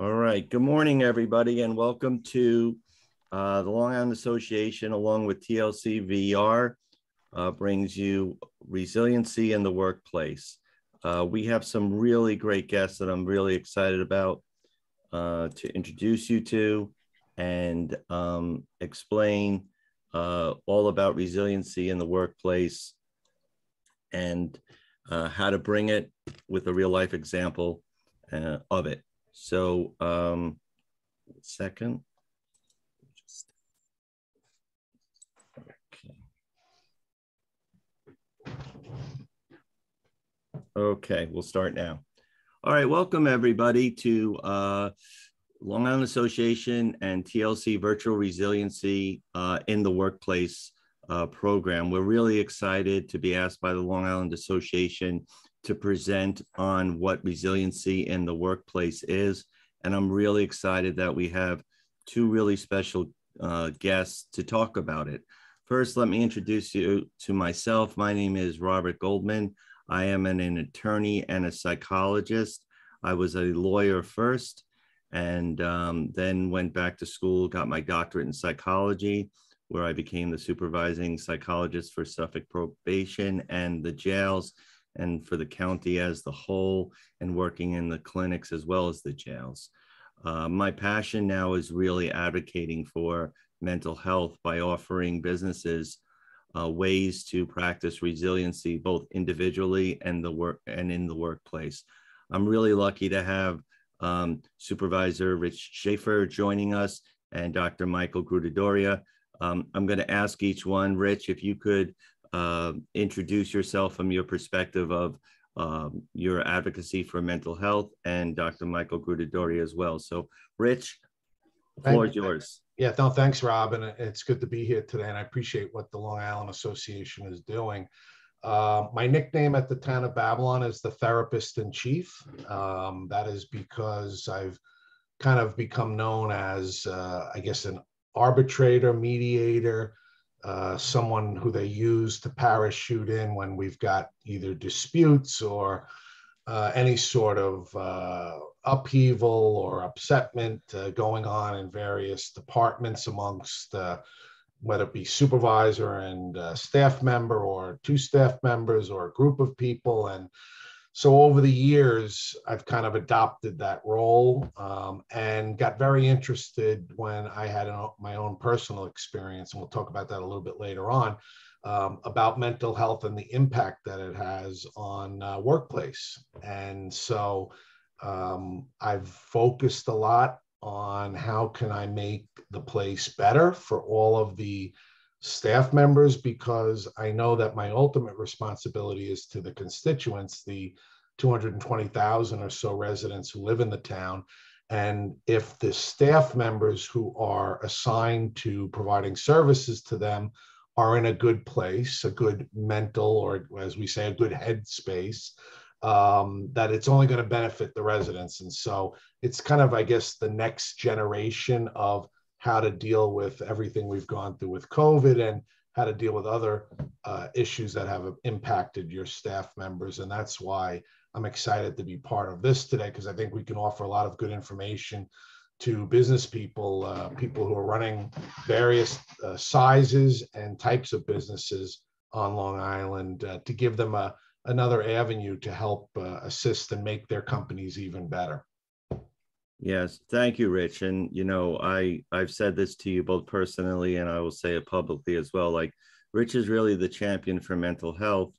All right. Good morning, everybody, and welcome to uh, the Long Island Association, along with TLC VR, uh, brings you resiliency in the workplace. Uh, we have some really great guests that I'm really excited about uh, to introduce you to and um, explain uh, all about resiliency in the workplace and uh, how to bring it with a real life example of it. So, um, second. Okay, we'll start now. All right, welcome everybody to uh, Long Island Association and TLC Virtual Resiliency uh, in the Workplace uh, program. We're really excited to be asked by the Long Island Association to present on what resiliency in the workplace is. And I'm really excited that we have two really special uh, guests to talk about it. First, let me introduce you to myself. My name is Robert Goldman. I am an, an attorney and a psychologist. I was a lawyer first and um, then went back to school, got my doctorate in psychology, where I became the supervising psychologist for Suffolk probation and the jails and for the county as the whole, and working in the clinics as well as the jails. Uh, my passion now is really advocating for mental health by offering businesses uh, ways to practice resiliency both individually and the work and in the workplace. I'm really lucky to have um, Supervisor Rich Shaffer joining us and Dr. Michael Gruttadauria. Um, I'm going to ask each one, Rich, if you could uh, introduce yourself from your perspective of um, your advocacy for mental health and Dr. Michael Gruttadauria as well. So, Rich, the floor is yours. Yeah, no, thanks, Rob. And it's good to be here today. And I appreciate what the Long Island Association is doing. Uh, my nickname at the town of Babylon is the therapist in chief. Um, that is because I've kind of become known as, uh, I guess, an arbitrator, mediator, uh, someone who they use to parachute in when we've got either disputes or uh, any sort of uh, upheaval or upsetment uh, going on in various departments amongst whether it be supervisor and uh, staff member or two staff members or a group of people. And so over the years, I've kind of adopted that role um, and got very interested when I had an, my own personal experience. And we'll talk about that a little bit later on. Um, about mental health and the impact that it has on uh, workplace. And so um, I've focused a lot on how can I make the place better for all of the staff members because I know that my ultimate responsibility is to the constituents, the 220,000 or so residents who live in the town. And if the staff members who are assigned to providing services to them are in a good place, a good mental, or as we say, a good headspace, um, that it's only going to benefit the residents. And so it's kind of, I guess, the next generation of how to deal with everything we've gone through with COVID and how to deal with other uh, issues that have impacted your staff members. And that's why I'm excited to be part of this today, because I think we can offer a lot of good information to business people, uh, people who are running various uh, sizes and types of businesses on Long Island uh, to give them a, another avenue to help uh, assist and make their companies even better. Yes, thank you, Rich. And you know, I I've said this to you both personally, and I will say it publicly as well. Like, Rich is really the champion for mental health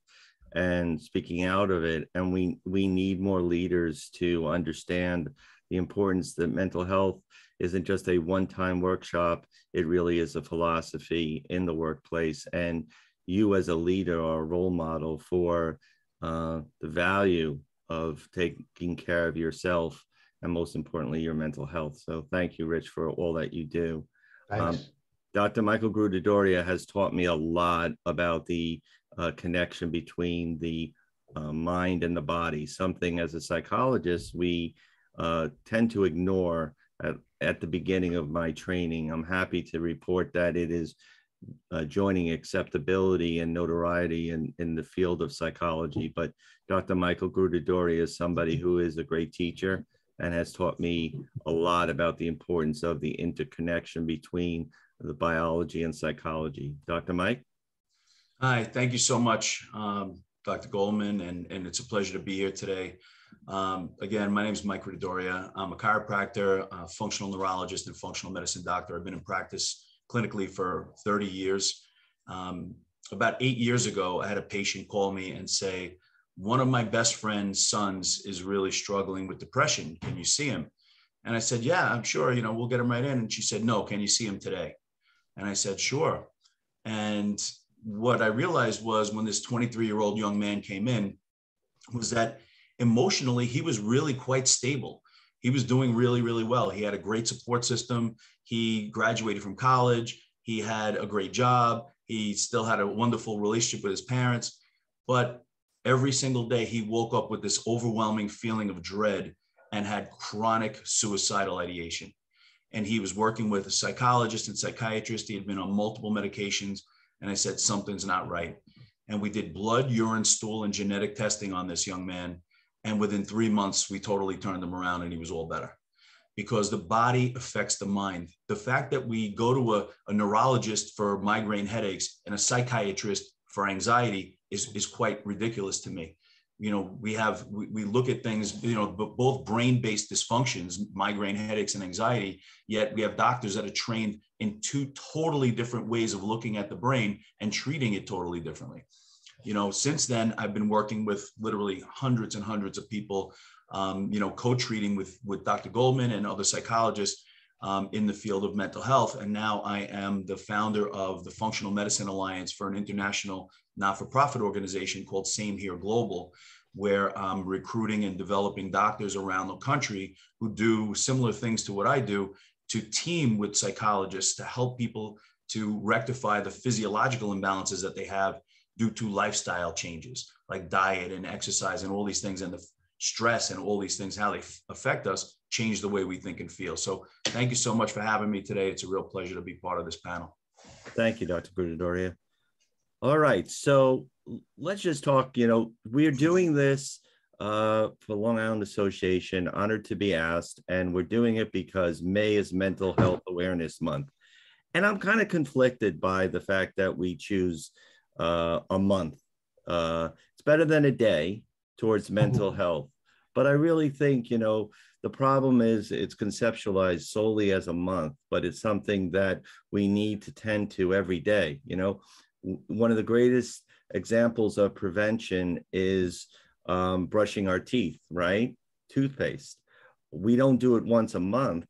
and speaking out of it. And we we need more leaders to understand the importance that mental health isn't just a one-time workshop. It really is a philosophy in the workplace. And you, as a leader, are a role model for uh, the value of taking care of yourself and most importantly, your mental health. So thank you, Rich, for all that you do. Um, Dr. Michael Gruttadauria has taught me a lot about the uh, connection between the uh, mind and the body, something as a psychologist we uh, tend to ignore at, at the beginning of my training. I'm happy to report that it is uh, joining acceptability and notoriety in, in the field of psychology. But Dr. Michael Gruttadauria is somebody who is a great teacher and has taught me a lot about the importance of the interconnection between the biology and psychology. Dr. Mike? Hi, thank you so much, um, Dr. Goldman, and, and it's a pleasure to be here today. Um, again, my name is Mike Gruttadauria. I'm a chiropractor, a functional neurologist, and functional medicine doctor. I've been in practice clinically for 30 years. Um, about eight years ago, I had a patient call me and say, one of my best friend's sons is really struggling with depression. Can you see him? And I said, yeah, I'm sure, you know, we'll get him right in. And she said, no, can you see him today? And I said, sure. And what I realized was when this 23 year old young man came in was that emotionally, he was really quite stable. He was doing really, really well. He had a great support system. He graduated from college. He had a great job. He still had a wonderful relationship with his parents. But every single day, he woke up with this overwhelming feeling of dread and had chronic suicidal ideation. And he was working with a psychologist and psychiatrist. He had been on multiple medications. And I said, something's not right. And we did blood, urine, stool, and genetic testing on this young man. And within three months, we totally turned him around and he was all better because the body affects the mind. The fact that we go to a, a neurologist for migraine headaches and a psychiatrist for anxiety is, is quite ridiculous to me. You know, we have, we, we look at things, you know, both brain based dysfunctions, migraine headaches and anxiety, yet we have doctors that are trained in two totally different ways of looking at the brain and treating it totally differently you know, since then, I've been working with literally hundreds and hundreds of people, um, you know, co-treating with, with Dr. Goldman and other psychologists um, in the field of mental health. And now I am the founder of the Functional Medicine Alliance for an international not-for-profit organization called Same Here Global, where I'm recruiting and developing doctors around the country who do similar things to what I do to team with psychologists to help people to rectify the physiological imbalances that they have due to lifestyle changes like diet and exercise and all these things and the stress and all these things, how they f- affect us, change the way we think and feel. So thank you so much for having me today. It's a real pleasure to be part of this panel. Thank you, Dr. Gruttadauria. All right. So let's just talk, you know, we're doing this uh, for Long Island Association, honored to be asked, and we're doing it because May is Mental Health Awareness Month. And I'm kind of conflicted by the fact that we choose uh, a month. Uh, it's better than a day towards mental health. But I really think, you know, the problem is it's conceptualized solely as a month, but it's something that we need to tend to every day. You know, one of the greatest examples of prevention is um, brushing our teeth, right? Toothpaste. We don't do it once a month,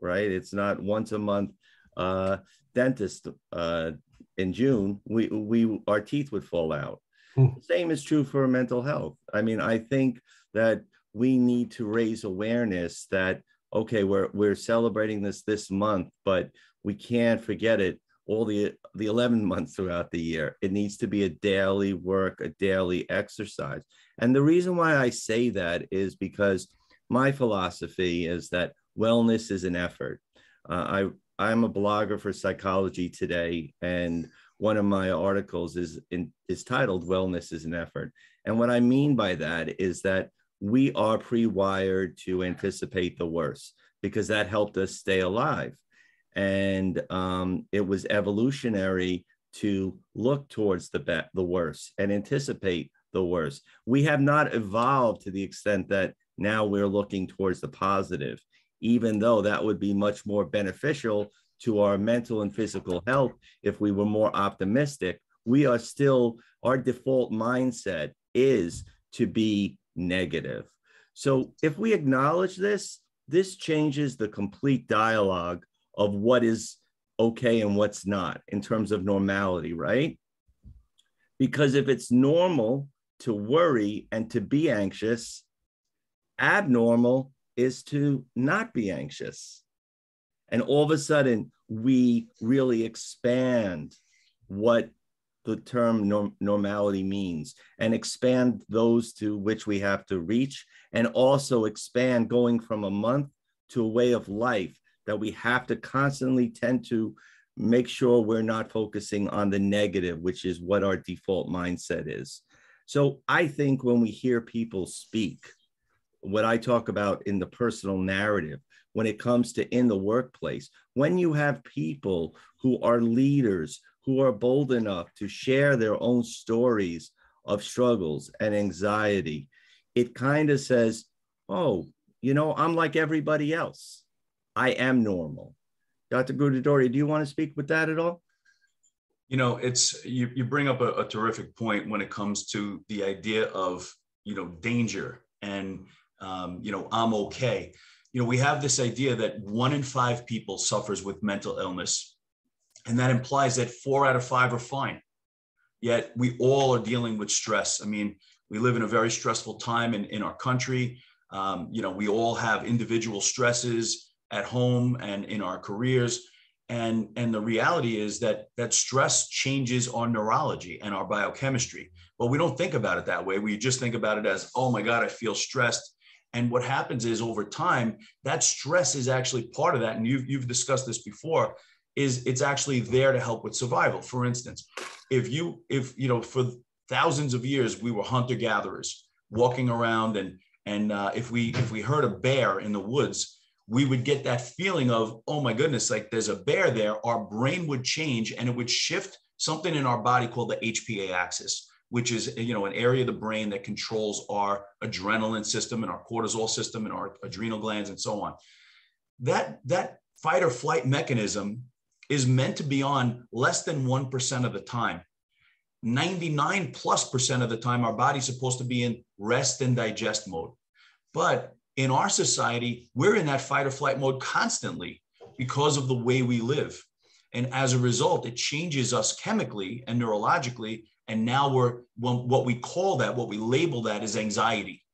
right? It's not once a month uh, dentist uh, in June, we we our teeth would fall out. Hmm. Same is true for mental health. I mean, I think that we need to raise awareness that okay, we're we're celebrating this this month, but we can't forget it all the the 11 months throughout the year. It needs to be a daily work, a daily exercise. And the reason why I say that is because my philosophy is that wellness is an effort. Uh, I'm a blogger for Psychology Today, and one of my articles is in, is titled "Wellness is an Effort." And what I mean by that is that we are pre-wired to anticipate the worst because that helped us stay alive, and um, it was evolutionary to look towards the be- the worst and anticipate the worst. We have not evolved to the extent that now we're looking towards the positive even though that would be much more beneficial to our mental and physical health if we were more optimistic. We are still, our default mindset is to be negative. So if we acknowledge this, this changes the complete dialogue of what is okay and what's not in terms of normality, right? Because if it's normal to worry and to be anxious, abnormal is to not be anxious. And all of a sudden, we really expand what the term norm- normality means and expand those to which we have to reach, and also expand going from a month to a way of life that we have to constantly tend to make sure we're not focusing on the negative, which is what our default mindset is. So I think when we hear people speak, what I talk about in the personal narrative when it comes to in the workplace. When you have people who are leaders, who are bold enough to share their own stories of struggles and anxiety, it kind of says, oh, you know, I'm like everybody else. I am normal. Dr. Gruttadauria, do you want to speak with that at all? You know, it's you, you bring up a, a terrific point when it comes to the idea of, you know, danger and, um, you know, I'm okay. You know, we have this idea that one in five people suffers with mental illness. And that implies that four out of five are fine. Yet we all are dealing with stress. I mean, we live in a very stressful time in, in our country. Um, you know, we all have individual stresses at home and in our careers. And, and the reality is that that stress changes our neurology and our biochemistry. But we don't think about it that way. We just think about it as, oh my God, I feel stressed. And what happens is over time, that stress is actually part of that. And you've, you've discussed this before, is it's actually there to help with survival. For instance, if you, if, you know, for thousands of years, we were hunter gatherers walking around and, and uh, if we, if we heard a bear in the woods, we would get that feeling of, oh my goodness, like there's a bear there, our brain would change and it would shift something in our body called the HPA axis, which is you know an area of the brain that controls our adrenaline system and our cortisol system and our adrenal glands and so on. That that fight or flight mechanism is meant to be on less than 1% of the time. 99 plus percent of the time, our body's supposed to be in rest and digest mode. But in our society, we're in that fight or flight mode constantly because of the way we live. And as a result, it changes us chemically and neurologically. And now we're what we call that, what we label that is anxiety.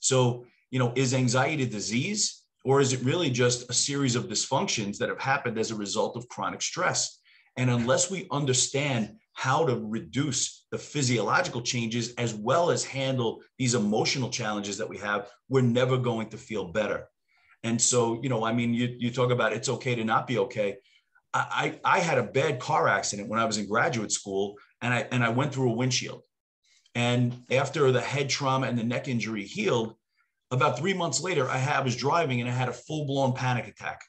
So, you know, is anxiety a disease or is it really just a series of dysfunctions that have happened as a result of chronic stress? And unless we understand how to reduce the physiological changes as well as handle these emotional challenges that we have, we're never going to feel better. And so, you know, I mean, you, you talk about it's okay to not be okay. I, I, I had a bad car accident when I was in graduate school and I, and I went through a windshield. And after the head trauma and the neck injury healed, about three months later, I, had, I was driving and I had a full blown panic attack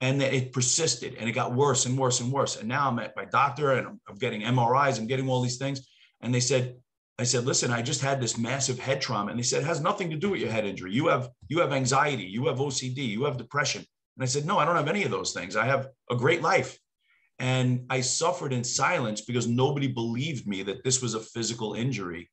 and it persisted and it got worse and worse and worse. And now I'm at my doctor and I'm, I'm getting MRIs, I'm getting all these things. And they said, I said, listen, I just had this massive head trauma. And they said, it has nothing to do with your head injury. You have, you have anxiety, you have OCD, you have depression. And I said, no, I don't have any of those things. I have a great life. And I suffered in silence because nobody believed me that this was a physical injury.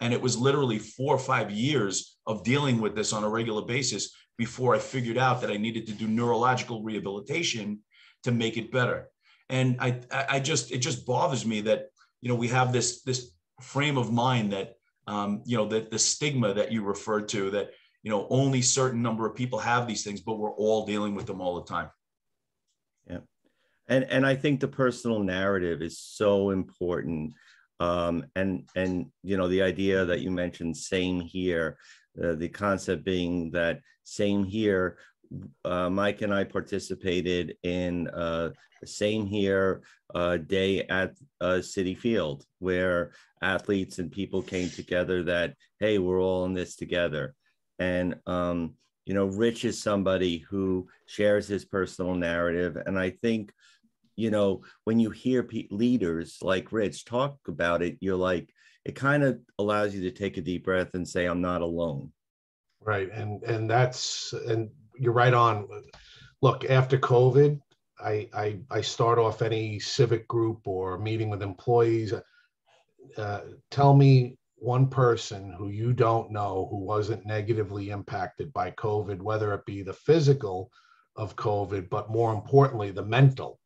And it was literally four or five years of dealing with this on a regular basis before I figured out that I needed to do neurological rehabilitation to make it better. And I, I just, it just bothers me that, you know, we have this, this frame of mind that, um, you know, that the stigma that you referred to that, you know, only certain number of people have these things, but we're all dealing with them all the time. And, and I think the personal narrative is so important. Um, and, and, you know, the idea that you mentioned, same here, uh, the concept being that same here, uh, Mike and I participated in uh, same here uh, day at uh, Citi Field, where athletes and people came together that, hey, we're all in this together. And, um, you know, Rich is somebody who shares his personal narrative. And I think, you know, when you hear pe- leaders like Rich talk about it, you're like, it kind of allows you to take a deep breath and say, I'm not alone. Right. And and that's and you're right on. Look, after COVID, I I, I start off any civic group or meeting with employees. Uh, tell me one person who you don't know who wasn't negatively impacted by COVID, whether it be the physical of COVID, but more importantly, the mental.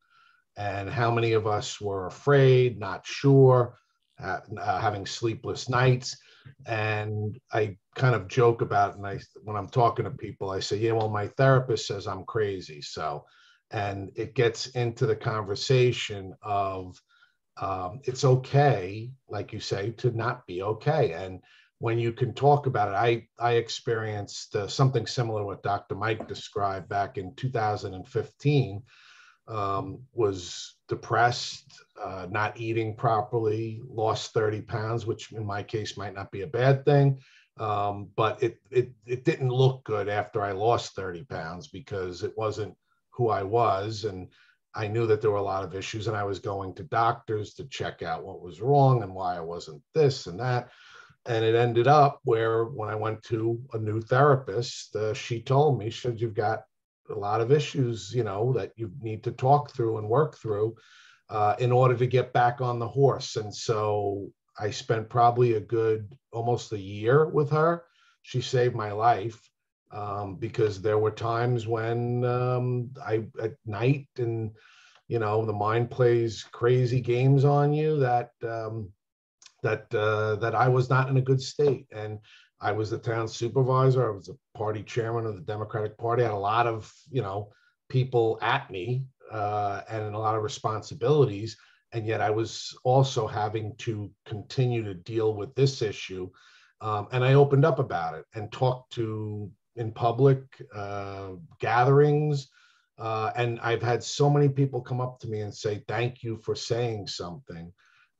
And how many of us were afraid, not sure, uh, uh, having sleepless nights and I kind of joke about. And I, when I'm talking to people, I say, yeah, well, my therapist says I'm crazy. So, and it gets into the conversation of um, it's okay, like you say, to not be okay. And when you can talk about it, I, I experienced uh, something similar to what Dr. Mike described back in 2015 um, was depressed, uh, not eating properly, lost 30 pounds, which in my case might not be a bad thing. Um, but it, it it didn't look good after I lost 30 pounds because it wasn't who I was. And I knew that there were a lot of issues, and I was going to doctors to check out what was wrong and why I wasn't this and that. And it ended up where when I went to a new therapist, uh, she told me, she said, You've got a lot of issues, you know, that you need to talk through and work through uh, in order to get back on the horse. And so I spent probably a good almost a year with her. She saved my life um, because there were times when um, I at night and you know the mind plays crazy games on you that um, that uh, that I was not in a good state and I was the town supervisor. I was a party chairman of the Democratic Party. I had a lot of you know people at me uh, and a lot of responsibilities and yet I was also having to continue to deal with this issue. Um, and I opened up about it and talked to in public uh, gatherings. Uh, and I've had so many people come up to me and say, thank you for saying something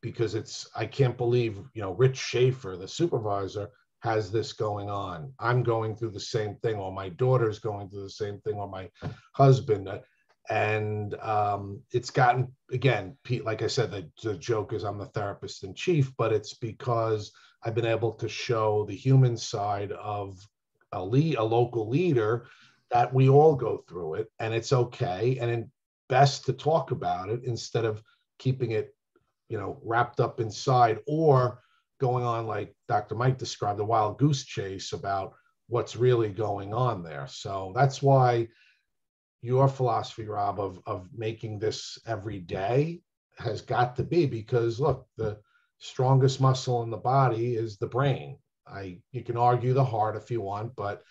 because it's, I can't believe, you know, Rich Shaffer, the supervisor, has this going on. I'm going through the same thing, or my daughter's going through the same thing, or my husband and um, it's gotten again pete like i said the, the joke is i'm the therapist in chief but it's because i've been able to show the human side of a lead a local leader that we all go through it and it's okay and best to talk about it instead of keeping it you know wrapped up inside or going on like dr mike described the wild goose chase about what's really going on there so that's why your philosophy, Rob, of, of making this every day has got to be because look, the strongest muscle in the body is the brain. I you can argue the heart if you want, but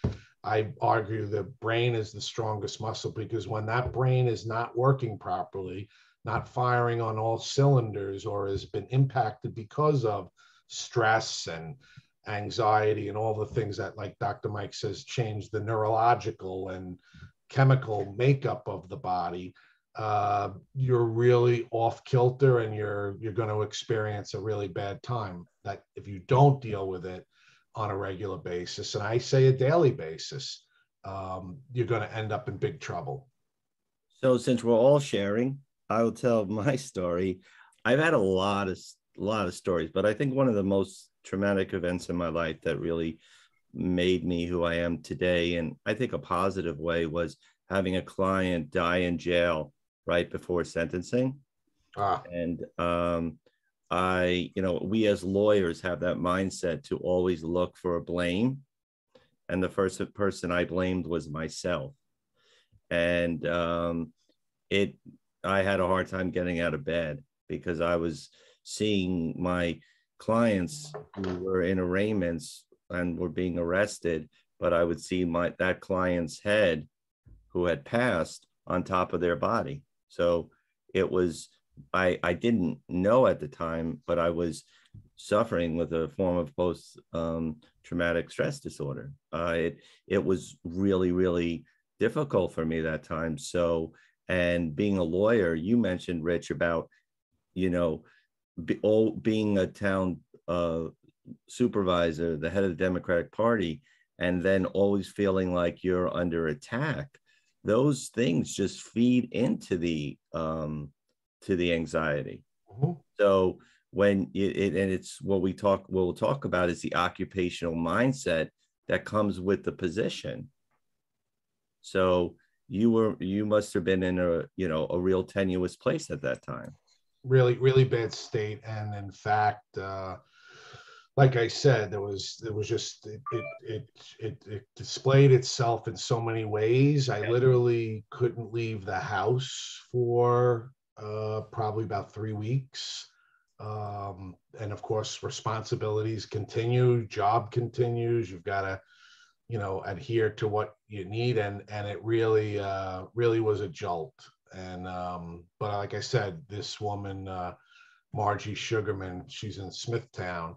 I argue the brain is the strongest muscle because when that brain is not working properly, not firing on all cylinders, or has been impacted because of stress and anxiety and all the things that, like Dr. Mike says, change the neurological and chemical makeup of the body, uh, you're really off kilter and you're you're going to experience a really bad time. That if you don't deal with it on a regular basis, and I say a daily basis, um, you're going to end up in big trouble. So since we're all sharing, I will tell my story. I've had a lot of a lot of stories, but I think one of the most traumatic events in my life that really made me who I am today. And I think a positive way was having a client die in jail right before sentencing. Ah. And um, I, you know, we as lawyers have that mindset to always look for a blame. And the first person I blamed was myself. And um, it, I had a hard time getting out of bed because I was seeing my clients who were in arraignments and were being arrested, but I would see my that client's head who had passed on top of their body. So it was I I didn't know at the time, but I was suffering with a form of post um, traumatic stress disorder. Uh, it it was really really difficult for me that time. So and being a lawyer, you mentioned Rich about you know be, all being a town uh, supervisor, the head of the Democratic Party, and then always feeling like you're under attack, those things just feed into the um, to the anxiety. Mm-hmm. So when it, it, and it's what we talk we'll talk about is the occupational mindset that comes with the position. So you were you must have been in a you know a real tenuous place at that time. Really, really bad state, and in fact. Uh, like I said, there was it was just it it it, it, it displayed itself in so many ways. I literally couldn't leave the house for uh, probably about three weeks. Um, and of course, responsibilities continue, job continues. You've got to, you know, adhere to what you need, and and it really uh, really was a jolt. And um, but like I said, this woman, uh, Margie Sugarman, she's in Smithtown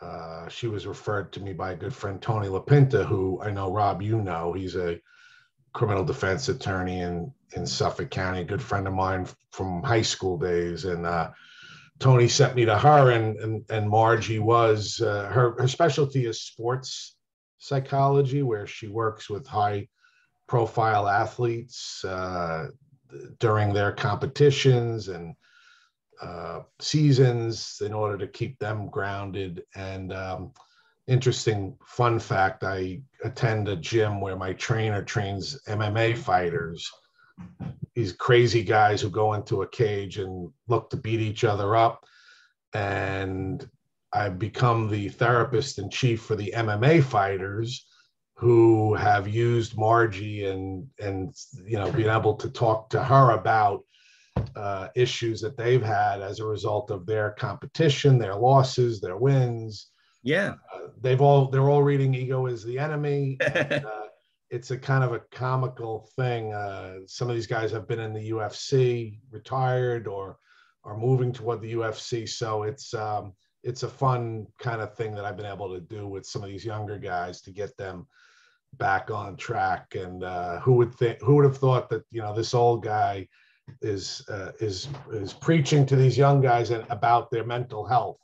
uh, she was referred to me by a good friend, Tony LaPinta, who I know, Rob, you know. He's a criminal defense attorney in, in Suffolk County, a good friend of mine from high school days. And uh, Tony sent me to her, and and, and Margie was uh, her her specialty is sports psychology, where she works with high profile athletes uh, during their competitions and uh, seasons in order to keep them grounded. And um, interesting fun fact I attend a gym where my trainer trains MMA fighters. These crazy guys who go into a cage and look to beat each other up. And I've become the therapist in chief for the MMA fighters who have used Margie and and you know being able to talk to her about uh, issues that they've had as a result of their competition, their losses, their wins. Yeah, uh, they've all they're all reading "Ego is the Enemy." And, uh, it's a kind of a comical thing. Uh, some of these guys have been in the UFC, retired, or are moving toward the UFC. So it's um, it's a fun kind of thing that I've been able to do with some of these younger guys to get them back on track. And uh, who would think? Who would have thought that you know this old guy is uh, is is preaching to these young guys about their mental health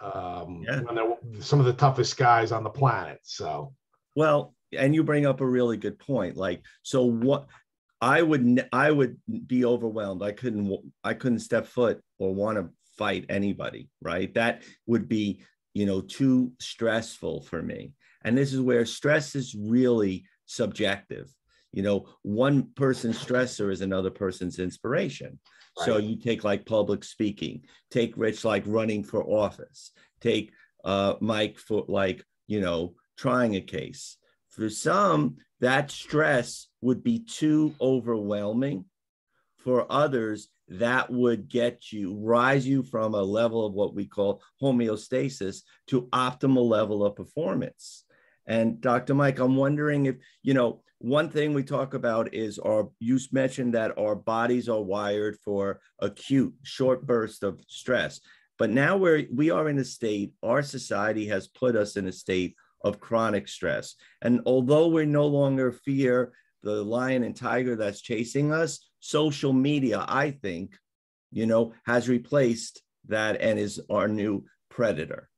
um, yeah. when they're some of the toughest guys on the planet. So well, and you bring up a really good point. Like, so what? I would I would be overwhelmed. I couldn't I couldn't step foot or want to fight anybody, right? That would be, you know, too stressful for me. And this is where stress is really subjective. You know, one person's stressor is another person's inspiration. Right. So you take like public speaking, take Rich like running for office, take uh, Mike for like, you know, trying a case. For some, that stress would be too overwhelming. For others, that would get you, rise you from a level of what we call homeostasis to optimal level of performance. And Dr. Mike, I'm wondering if, you know, one thing we talk about is our, you mentioned that our bodies are wired for acute short bursts of stress. But now we're, we are in a state, our society has put us in a state of chronic stress. And although we no longer fear the lion and tiger that's chasing us, social media, I think, you know, has replaced that and is our new predator.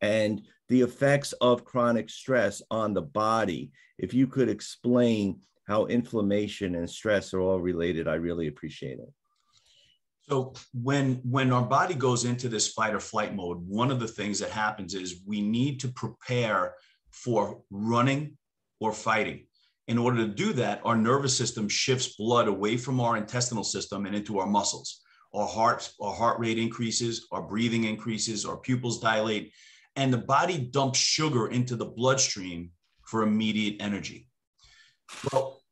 And the effects of chronic stress on the body, if you could explain how inflammation and stress are all related, I really appreciate it. So when when our body goes into this fight or flight mode, one of the things that happens is we need to prepare for running or fighting. In order to do that, our nervous system shifts blood away from our intestinal system and into our muscles. Our heart, our heart rate increases, our breathing increases, our pupils dilate, and the body dumps sugar into the bloodstream for immediate energy. Well,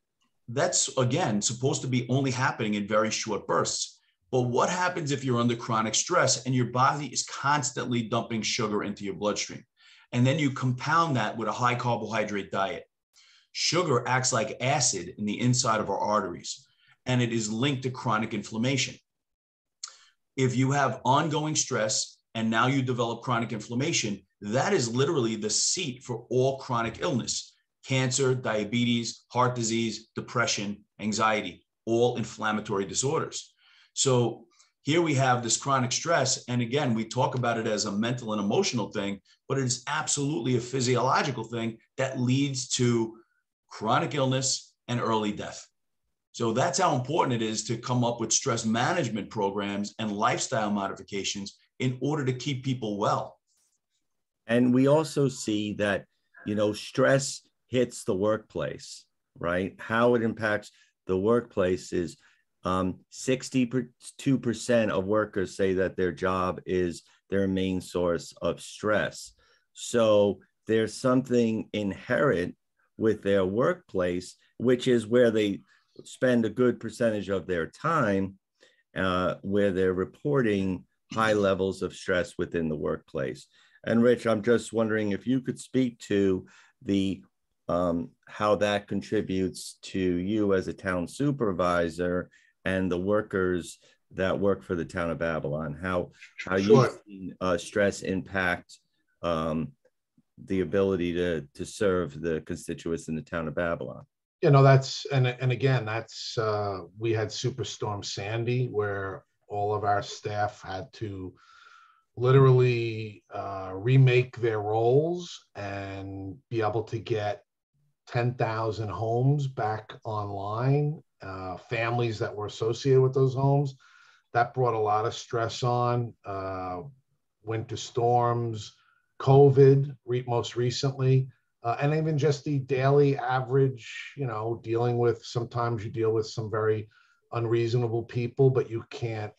that's again supposed to be only happening in very short bursts. But what happens if you're under chronic stress and your body is constantly dumping sugar into your bloodstream? And then you compound that with a high carbohydrate diet. Sugar acts like acid in the inside of our arteries, and it is linked to chronic inflammation. If you have ongoing stress and now you develop chronic inflammation, that is literally the seat for all chronic illness cancer, diabetes, heart disease, depression, anxiety, all inflammatory disorders. So here we have this chronic stress. And again, we talk about it as a mental and emotional thing, but it is absolutely a physiological thing that leads to chronic illness, and early death. So that's how important it is to come up with stress management programs and lifestyle modifications in order to keep people well. And we also see that, you know, stress hits the workplace, right? How it impacts the workplace is um, 62% of workers say that their job is their main source of stress. So there's something inherent with their workplace, which is where they spend a good percentage of their time, uh, where they're reporting high levels of stress within the workplace. And Rich, I'm just wondering if you could speak to the um, how that contributes to you as a town supervisor and the workers that work for the town of Babylon. How how sure. you uh, stress impact um, the ability to to serve the constituents in the town of Babylon. You know, that's and and again, that's uh, we had Superstorm Sandy where all of our staff had to literally uh, remake their roles and be able to get 10,000 homes back online, uh, families that were associated with those homes. That brought a lot of stress on. Uh, winter storms, COVID, re- most recently, uh, and even just the daily average, you know, dealing with sometimes you deal with some very unreasonable people, but you can't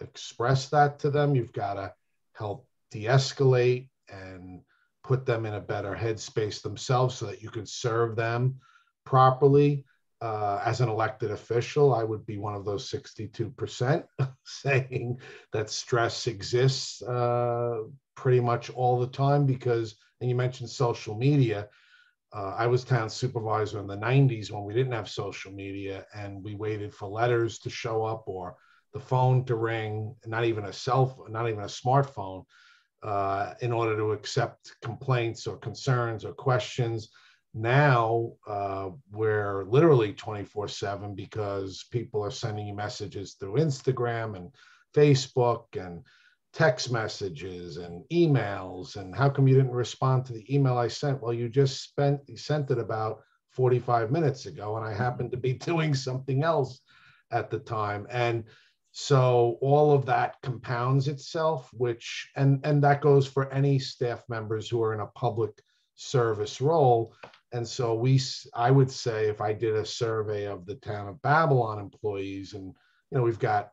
express that to them. You've got to help de escalate and put them in a better headspace themselves so that you can serve them properly. Uh, as an elected official, I would be one of those 62% saying that stress exists uh, pretty much all the time because, and you mentioned social media. Uh, I was town supervisor in the 90s when we didn't have social media and we waited for letters to show up or the phone to ring, not even a cell not even a smartphone, uh, in order to accept complaints or concerns or questions. Now uh, we're literally 24 7 because people are sending you messages through Instagram and Facebook and text messages and emails. And how come you didn't respond to the email I sent? Well, you just spent, you sent it about 45 minutes ago, and I happened to be doing something else at the time. And so all of that compounds itself, which and and that goes for any staff members who are in a public service role. And so we, I would say, if I did a survey of the town of Babylon employees, and you know, we've got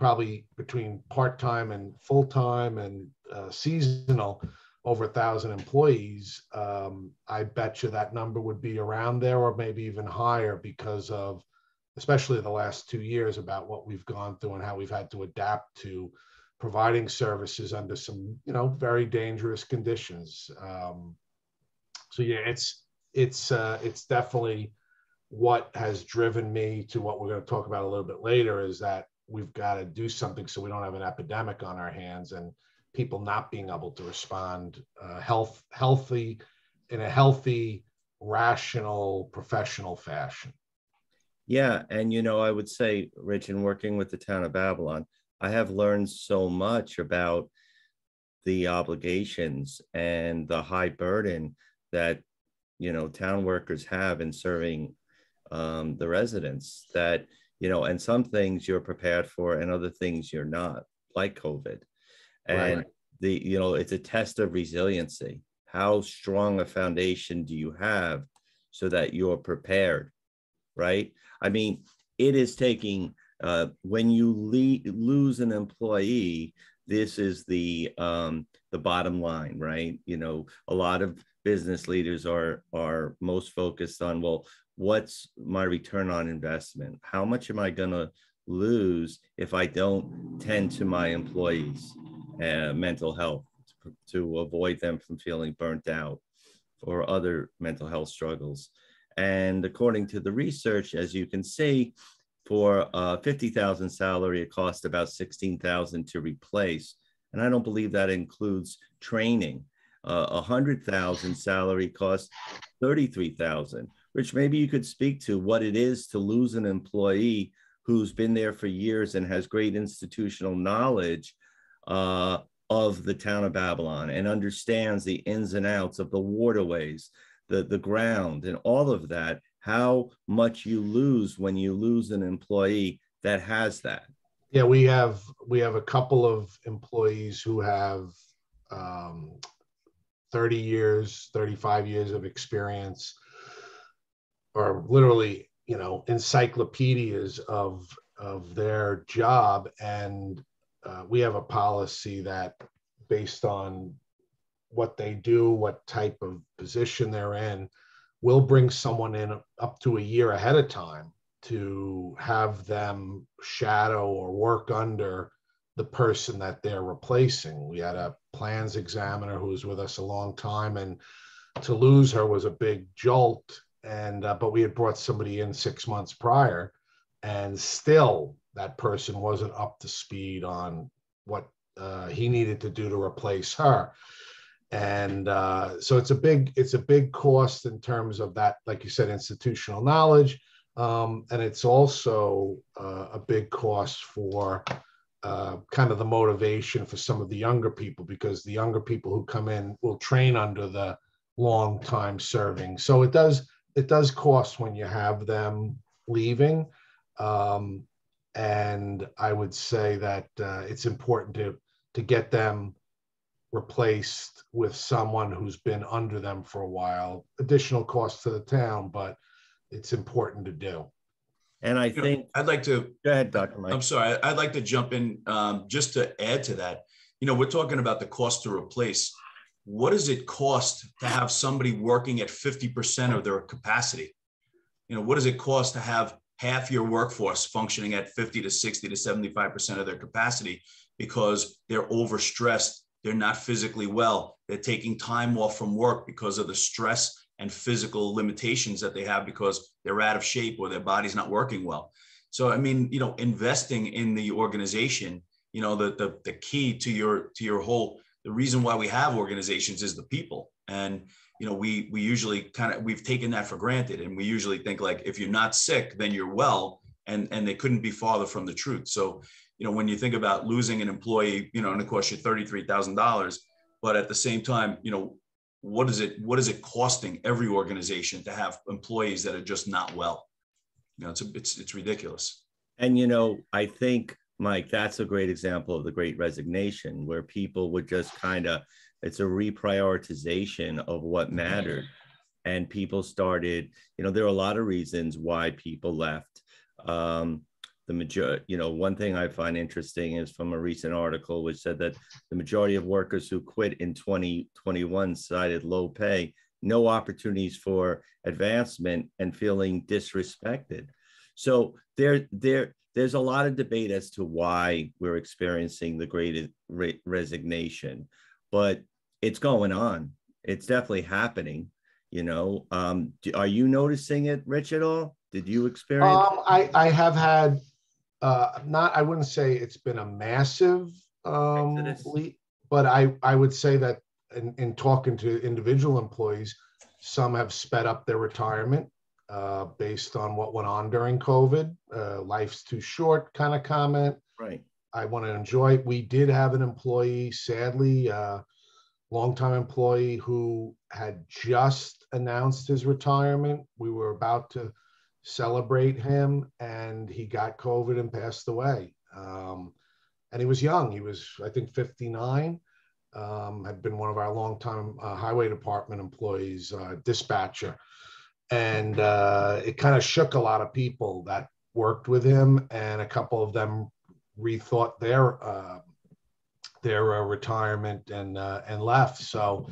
probably between part-time and full-time and uh, seasonal over a thousand employees um, i bet you that number would be around there or maybe even higher because of especially the last two years about what we've gone through and how we've had to adapt to providing services under some you know very dangerous conditions. Um, so yeah it's it's uh, it's definitely what has driven me to what we're going to talk about a little bit later is that we've got to do something so we don't have an epidemic on our hands and people not being able to respond uh, health healthy in a healthy rational professional fashion. Yeah and you know i would say rich in working with the town of babylon i have learned so much about the obligations and the high burden that you know town workers have in serving um, the residents that you know, and some things you're prepared for and other things you're not, like COVID. And right. the, you know, it's a test of resiliency. How strong a foundation do you have so that you're prepared? Right. I mean, it is taking, uh, when you le- lose an employee, this is the um, the bottom line, right? You know, a lot of business leaders are are most focused on well what's my return on investment? How much am i going to lose if i don't tend to my employees uh, mental health to, to avoid them from feeling burnt out or other mental health struggles? And according to the research as you can see for a 50,000 salary it costs about 16,000 to replace. And i don't believe that includes training. Uh, a hundred thousand salary costs thirty-three thousand. Rich, maybe you could speak to what it is to lose an employee who's been there for years and has great institutional knowledge uh, of the town of Babylon and understands the ins and outs of the waterways, the, the ground, and all of that. How much you lose when you lose an employee that has that. Yeah, we have we have a couple of employees who have um, 30 years, 35 years of experience, or literally, you know, encyclopedias of of their job. And uh, we have a policy that, based on what they do, what type of position they're in, we'll bring someone in up to a year ahead of time to have them shadow or work under the person that they're replacing. We had a plans examiner who was with us a long time, and to lose her was a big jolt. And uh, but we had brought somebody in six months prior, and still that person wasn't up to speed on what uh, he needed to do to replace her. And uh, so it's a big it's a big cost in terms of that, like you said, institutional knowledge, um, and it's also uh, a big cost for uh, kind of the motivation for some of the younger people because the younger people who come in will train under the long time serving. So it does it does cost when you have them leaving. Um, and I would say that uh, it's important to to get them replaced with someone who's been under them for a while. Additional cost to the town, but it's important to do. And I You know, think, I'd like to go ahead, Dr. Mike. I'm sorry, I'd like to jump in um, just to add to that. You know, we're talking about the cost to replace. What does it cost to have somebody working at 50% of their capacity? You know, what does it cost to have half your workforce functioning at 50 to 60 to 75% of their capacity because they're overstressed, they're not physically well, they're taking time off from work because of the stress and physical limitations that they have because they're out of shape or their body's not working well. So I mean, you know, investing in the organization, you know, the the, the key to your to your whole the reason why we have organizations is the people. And you know, we we usually kind of we've taken that for granted and we usually think like if you're not sick, then you're well. And and they couldn't be farther from the truth. So, you know, when you think about losing an employee, you know, and it costs you $33,000, but at the same time, you know, what is it what is it costing every organization to have employees that are just not well you know it's a, it's it's ridiculous And you know, I think, Mike, that's a great example of the great resignation where people would just kind of, it's a reprioritization of what mattered. And people started, you know, there are a lot of reasons why people left. Um, the major, you know, one thing I find interesting is from a recent article which said that the majority of workers who quit in 2021 cited low pay, no opportunities for advancement, and feeling disrespected. So there, there, there's a lot of debate as to why we're experiencing the great re- resignation, but it's going on. It's definitely happening. You know, um, do- are you noticing it, Rich, at all? Did you experience? Um, I, I have had, uh, not, I wouldn't say it's been a massive, um, le- but I, I would say that in, in talking to individual employees, some have sped up their retirement, uh, based on what went on during COVID. Uh, life's too short kind of comment. right. I want to enjoy it. We did have an employee, sadly, uh, longtime employee who had just announced his retirement. We were about to celebrate him, and he got COVID and passed away. Um, and he was young. He was, I think, 59. Um, had been one of our longtime uh, highway department employees, uh, dispatcher, and uh, it kind of shook a lot of people that worked with him, and a couple of them rethought their uh, their uh, retirement and uh, and left. So,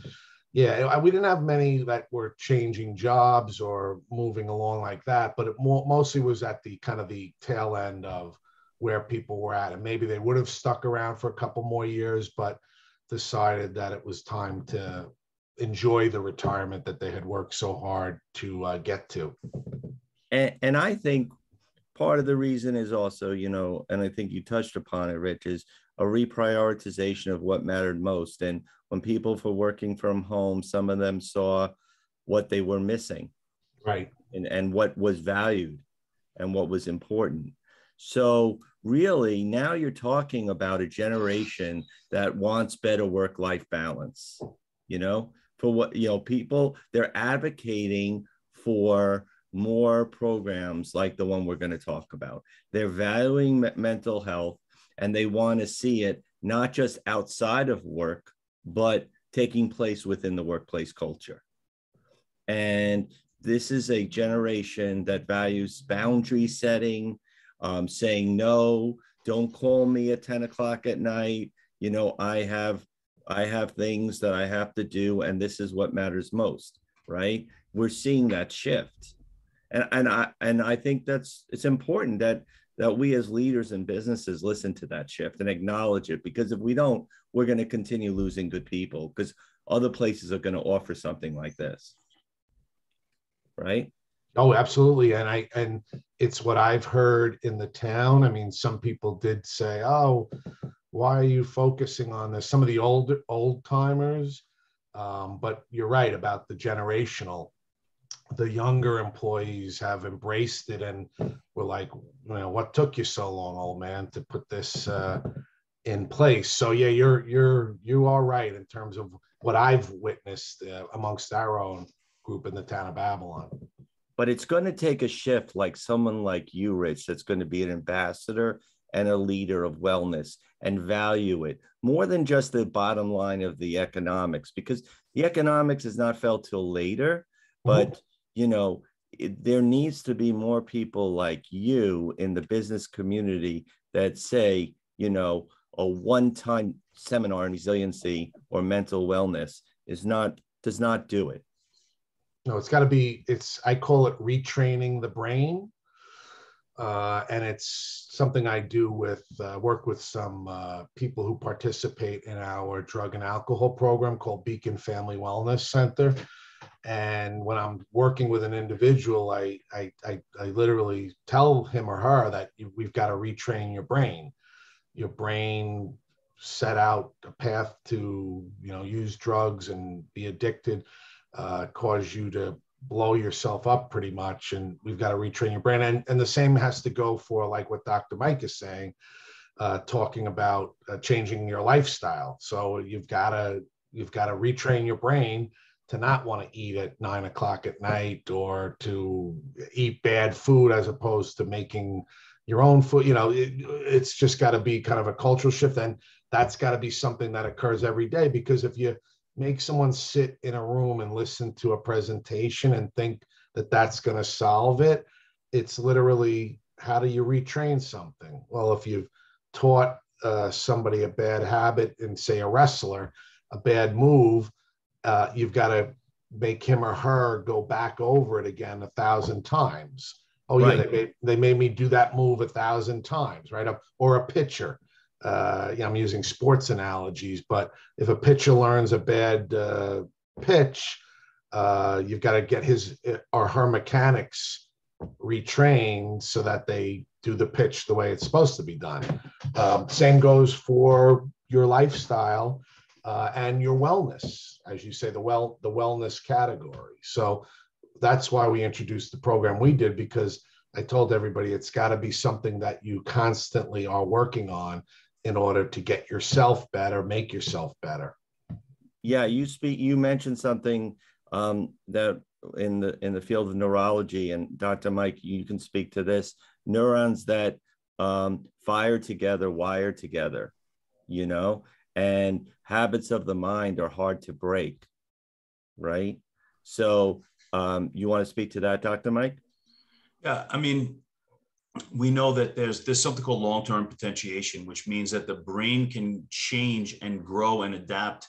yeah, we didn't have many that were changing jobs or moving along like that, but it mo- mostly was at the kind of the tail end of where people were at, and maybe they would have stuck around for a couple more years, but decided that it was time to enjoy the retirement that they had worked so hard to uh, get to. And, and I think part of the reason is also, you know, and I think you touched upon it, Rich, is a reprioritization of what mattered most. And when people were working from home, some of them saw what they were missing Right. and, and what was valued and what was important. So really now you're talking about a generation that wants better work-life balance, you know, for what, you know, people, they're advocating for more programs like the one we're going to talk about. They're valuing me- mental health and they want to see it not just outside of work, but taking place within the workplace culture. And this is a generation that values boundary setting, um, saying no, don't call me at 10 o'clock at night. You know, I have I have things that I have to do, and this is what matters most, right? We're seeing that shift. And, and I and I think that's it's important that that we as leaders and businesses listen to that shift and acknowledge it because if we don't, we're going to continue losing good people because other places are going to offer something like this. Right? Oh, absolutely. And I and it's what I've heard in the town. I mean, some people did say, "Oh, why are you focusing on this?" Some of the old old timers. Um, but you're right about the generational. the younger employees have embraced it and we're like, you know, what took you so long, old man, to put this uh, in place? So yeah, you're you're you are right in terms of what I've witnessed uh, amongst our own group in the town of Babylon. But it's going to take a shift, like someone like you, Rich, that's going to be an ambassador and a leader of wellness and value it more than just the bottom line of the economics, because the economics is not felt till later. But mm-hmm you know, it, there needs to be more people like you in the business community that say, you know, a one-time seminar on resiliency or mental wellness is not does not do it. No, it's got to be. It's I call it retraining the brain, uh, and it's something I do with uh, work with some uh, people who participate in our drug and alcohol program called Beacon Family Wellness Center. And when i'm working with an individual i i i, I literally tell him or her that we've got to retrain your brain. Your brain set out a path to you know use drugs and be addicted uh, cause you to blow yourself up pretty much and we've got to retrain your brain. And, and the same has to go for like what dr mike is saying uh, talking about uh, changing your lifestyle. So you've got to you've got to retrain your brain to not want to eat at nine o'clock at night or to eat bad food as opposed to making your own food. You know it, it's just got to be kind of a cultural shift and that's got to be something that occurs every day because if you make someone sit in a room and listen to a presentation and think that that's going to solve it it's literally how do you retrain something well if you've taught uh, somebody a bad habit and say a wrestler a bad move uh, you've got to make him or her go back over it again a thousand times. Oh right. yeah, they made they made me do that move a thousand times, right? Or a pitcher. Uh, yeah, I'm using sports analogies, but if a pitcher learns a bad uh, pitch, uh, you've got to get his or her mechanics retrained so that they do the pitch the way it's supposed to be done. Um, same goes for your lifestyle uh, and your wellness, as you say, the well the wellness category. So that's why we introduced the program we did because I told everybody it's got to be something that you constantly are working on in order to get yourself better, make yourself better. Yeah, you speak. You mentioned something um, that in the in the field of neurology, and Dr. Mike, you can speak to this. Neurons that um, fire together, wire together. You know, and habits of the mind are hard to break right so um, you want to speak to that dr mike yeah i mean we know that there's there's something called long-term potentiation which means that the brain can change and grow and adapt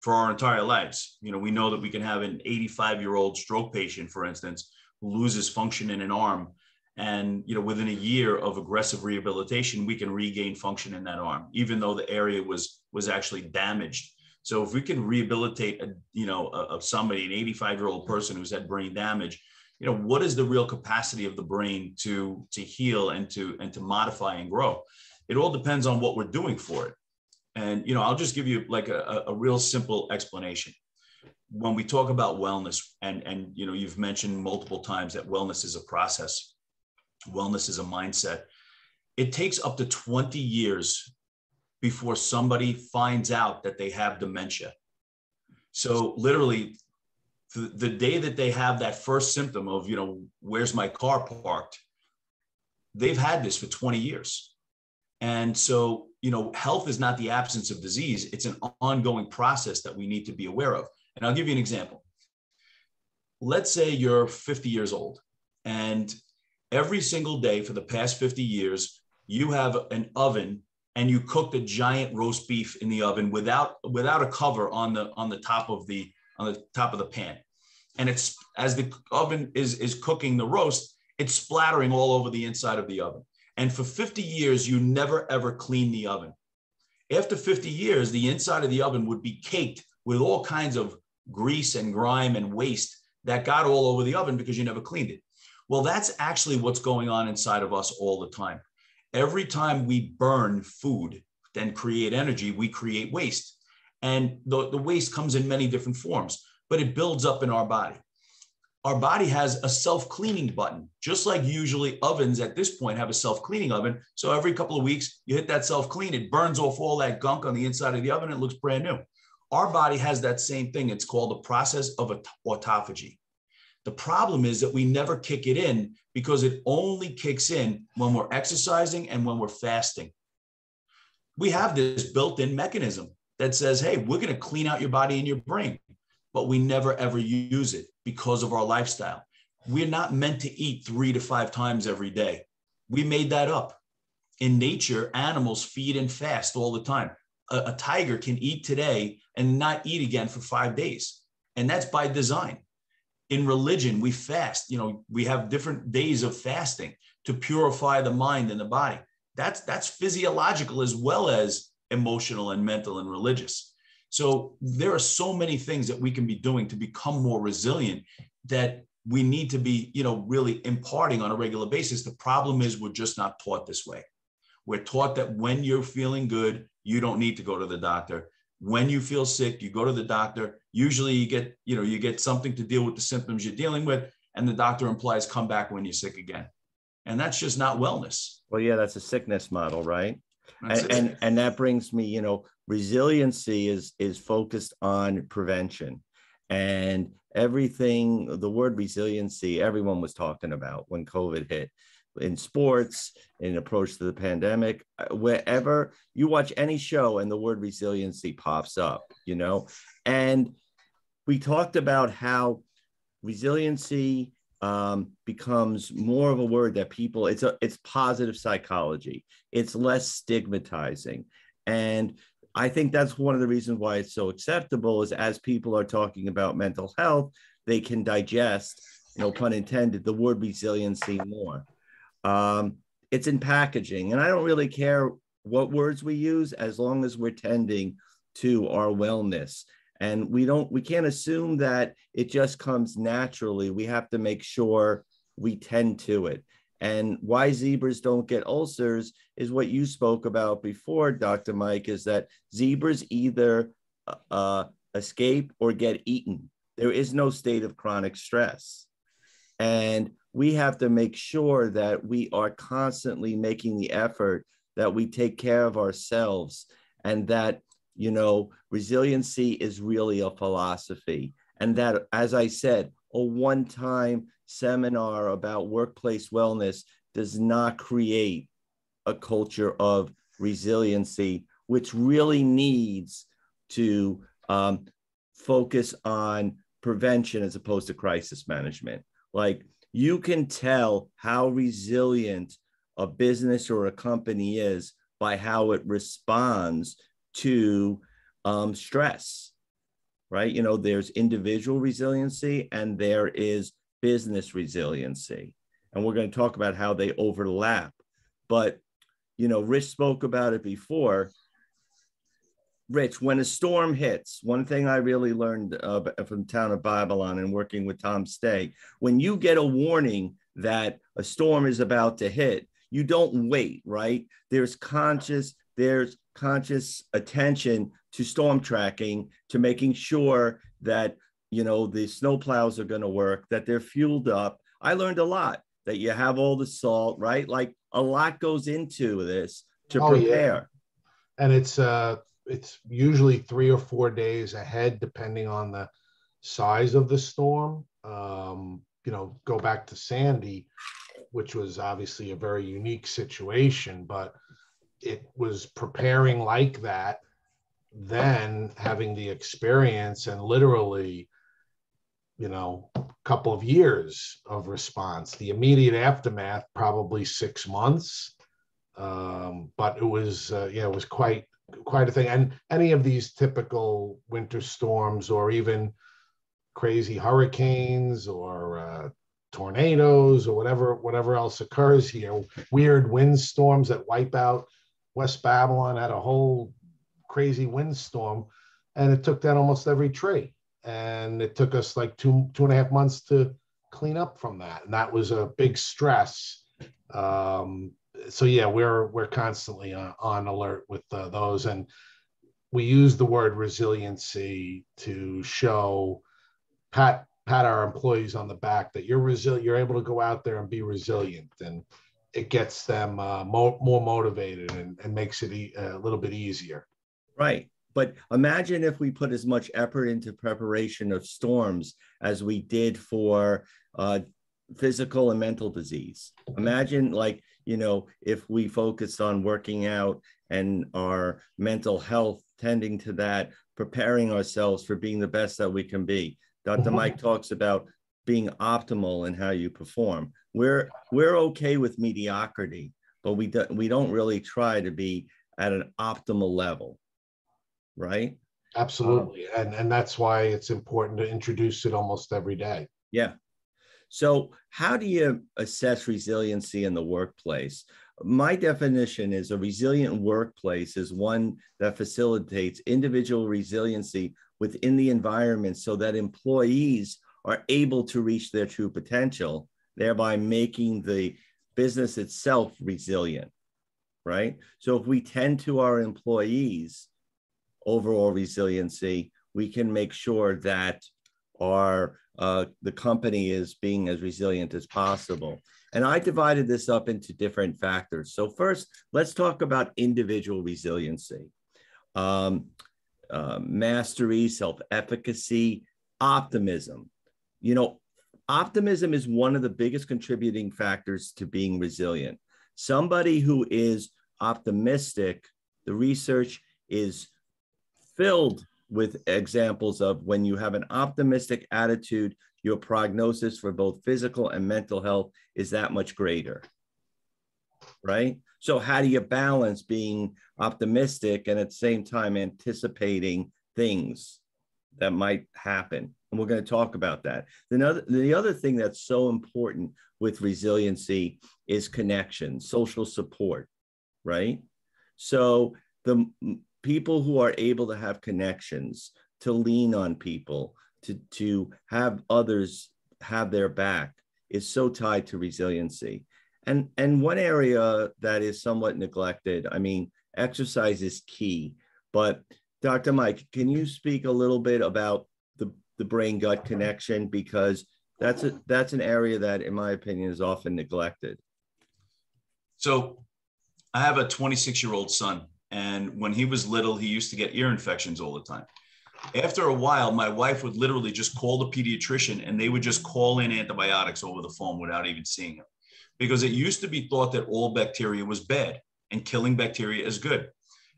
for our entire lives. You know we know that we can have an 85 year old stroke patient for instance who loses function in an arm. And you know within a year of aggressive rehabilitation we can regain function in that arm even though the area was was actually damaged. So if we can rehabilitate a you know a somebody an 85 year old person who's had brain damage you know what is the real capacity of the brain to to heal and to and to modify and grow it all depends on what we're doing for it and you know i'll just give you like a, a real simple explanation when we talk about wellness and and you know you've mentioned multiple times that wellness is a process wellness is a mindset. It takes up to 20 years before somebody finds out that they have dementia. So literally the, day that they have that first symptom of, you know, where's my car parked? They've had this for 20 years. And so, you know, health is not the absence of disease. It's an ongoing process that we need to be aware of. And I'll give you an example. Let's say you're 50 years old and every single day for the past 50 years, you have an oven and you cooked a giant roast beef in the oven without without a cover on the on the top of the on the top of the pan. And it's as the oven is is cooking the roast, it's splattering all over the inside of the oven. And for 50 years, you never ever clean the oven. After 50 years, the inside of the oven would be caked with all kinds of grease and grime and waste that got all over the oven because you never cleaned it. Well, that's actually what's going on inside of us all the time. Every time we burn food and create energy, we create waste. And the, the waste comes in many different forms, but it builds up in our body. our body has a self-cleaning button, just like usually ovens at this point have a self-cleaning oven. So every couple of weeks, you hit that self-clean, it burns off all that gunk on the inside of the oven, it looks brand new. Our body has that same thing. It's called the process of autophagy. The problem is that we never kick it in because it only kicks in when we're exercising and when we're fasting. We have this built in mechanism that says, hey, we're going to clean out your body and your brain, but we never ever use it because of our lifestyle. We're not meant to eat three to five times every day. We made that up. In nature, animals feed and fast all the time. A, a tiger can eat today and not eat again for five days. And that's by design in religion we fast you know we have different days of fasting to purify the mind and the body that's that's physiological as well as emotional and mental and religious. So there are so many things that we can be doing to become more resilient that we need to be you know really imparting on a regular basis. The problem is we're just not taught this way. We're taught that when you're feeling good you don't need to go to the doctor. When you feel sick you go to the doctor. Usually you get you know you get something to deal with the symptoms you're dealing with and the doctor implies come back when you're sick again. And that's just not wellness. Well yeah that's a sickness model right and, and, and that brings me you know resiliency is is focused on prevention and everything the word resiliency everyone was talking about when covid hit in sports, in approach to the pandemic, uh, wherever you watch any show and the word resiliency pops up, you know? And we talked about how resiliency um, becomes more of a word that people, it's a, it's positive psychology. It's less stigmatizing. And I think that's one of the reasons why it's so acceptable is as people are talking about mental health, they can digest, no pun intended, the word resiliency more. Um, it's in packaging, and I don't really care what words we use as long as we're tending to our wellness. And we don't, we can't assume that it just comes naturally. We have to make sure we tend to it. And why zebras don't get ulcers is what you spoke about before, Dr. Mike, is that zebras either uh, escape or get eaten. There is no state of chronic stress. And we have to make sure that we are constantly making the effort that we take care of ourselves and that you know resiliency is really a philosophy. And that as i said a one-time seminar about workplace wellness does not create a culture of resiliency which really needs to um, focus on prevention as opposed to crisis management. Like you can tell how resilient a business or a company is by how it responds to um, stress, right? You know, there's individual resiliency and there is business resiliency. And we're going to talk about how they overlap. But, you know, Rich spoke about it before. Rich, when a storm hits, one thing I really learned uh, from town of Babylon and working with Tom Stay, when you get a warning that a storm is about to hit, you don't wait, right? There's conscious, there's conscious attention to storm tracking, to making sure that you know the snow plows are going to work, that they're fueled up. I learned a lot that you have all the salt, right? Like a lot goes into this to oh, prepare. Yeah. And it's uh it's usually three or four days ahead, depending on the size of the storm. Um, you know, go back to Sandy, which was obviously a very unique situation, but it was preparing like that, then having the experience and literally, you know, a couple of years of response. The immediate aftermath, probably six months. Um, but it was, uh, yeah, it was quite quite a thing. And any of these typical winter storms or even crazy hurricanes or uh, tornadoes or whatever whatever else occurs here, weird windstorms that wipe out West Babylon had a whole crazy windstorm, and it took down almost every tree. And it took us like two two and a half months to clean up from that, and that was a big stress. Um, so yeah, we're we're constantly on, on alert with uh, those, and we use the word resiliency to show. Pat pat our employees on the back that you're resilient, you're able to go out there and be resilient, and it gets them uh, more, more motivated and, and makes it e- a little bit easier. Right. But imagine if we put as much effort into preparation of storms as we did for uh, physical and mental disease. Imagine, like, you know, if we focused on working out and our mental health, tending to that, preparing ourselves for being the best that we can be. doctor mm-hmm. Mike talks about being optimal in how you perform. We're we're okay with mediocrity, but we do, we don't really try to be at an optimal level right? Absolutely. Um, and, and that's why it's important to introduce it almost every day. Yeah. So, how do you assess resiliency in the workplace? My definition is a resilient workplace is one that facilitates individual resiliency within the environment so that employees are able to reach their true potential, thereby making the business itself resilient, right? So, if we tend to our employees, overall resiliency, we can make sure that our uh, the company is being as resilient as possible. And I divided this up into different factors. So first, let's talk about individual resiliency, um, uh, mastery, self-efficacy, optimism. You know, optimism is one of the biggest contributing factors to being resilient. Somebody who is optimistic, the research is filled with examples of when you have an optimistic attitude, your prognosis for both physical and mental health is that much greater. Right? So, how do you balance being optimistic and at the same time anticipating things that might happen? And we're going to talk about that. The other, the other thing that's so important with resiliency is connection, social support, right? So, the people who are able to have connections, to lean on people, to, to have others have their back is so tied to resiliency. And, and one area that is somewhat neglected, I mean, exercise is key, but Dr. Mike, can you speak a little bit about the, the brain gut connection? Because that's, a, that's an area that, in my opinion, is often neglected. So I have a 26 year old son and when he was little, he used to get ear infections all the time. After a while, my wife would literally just call the pediatrician and they would just call in antibiotics over the phone without even seeing him. Because it used to be thought that all bacteria was bad and killing bacteria is good.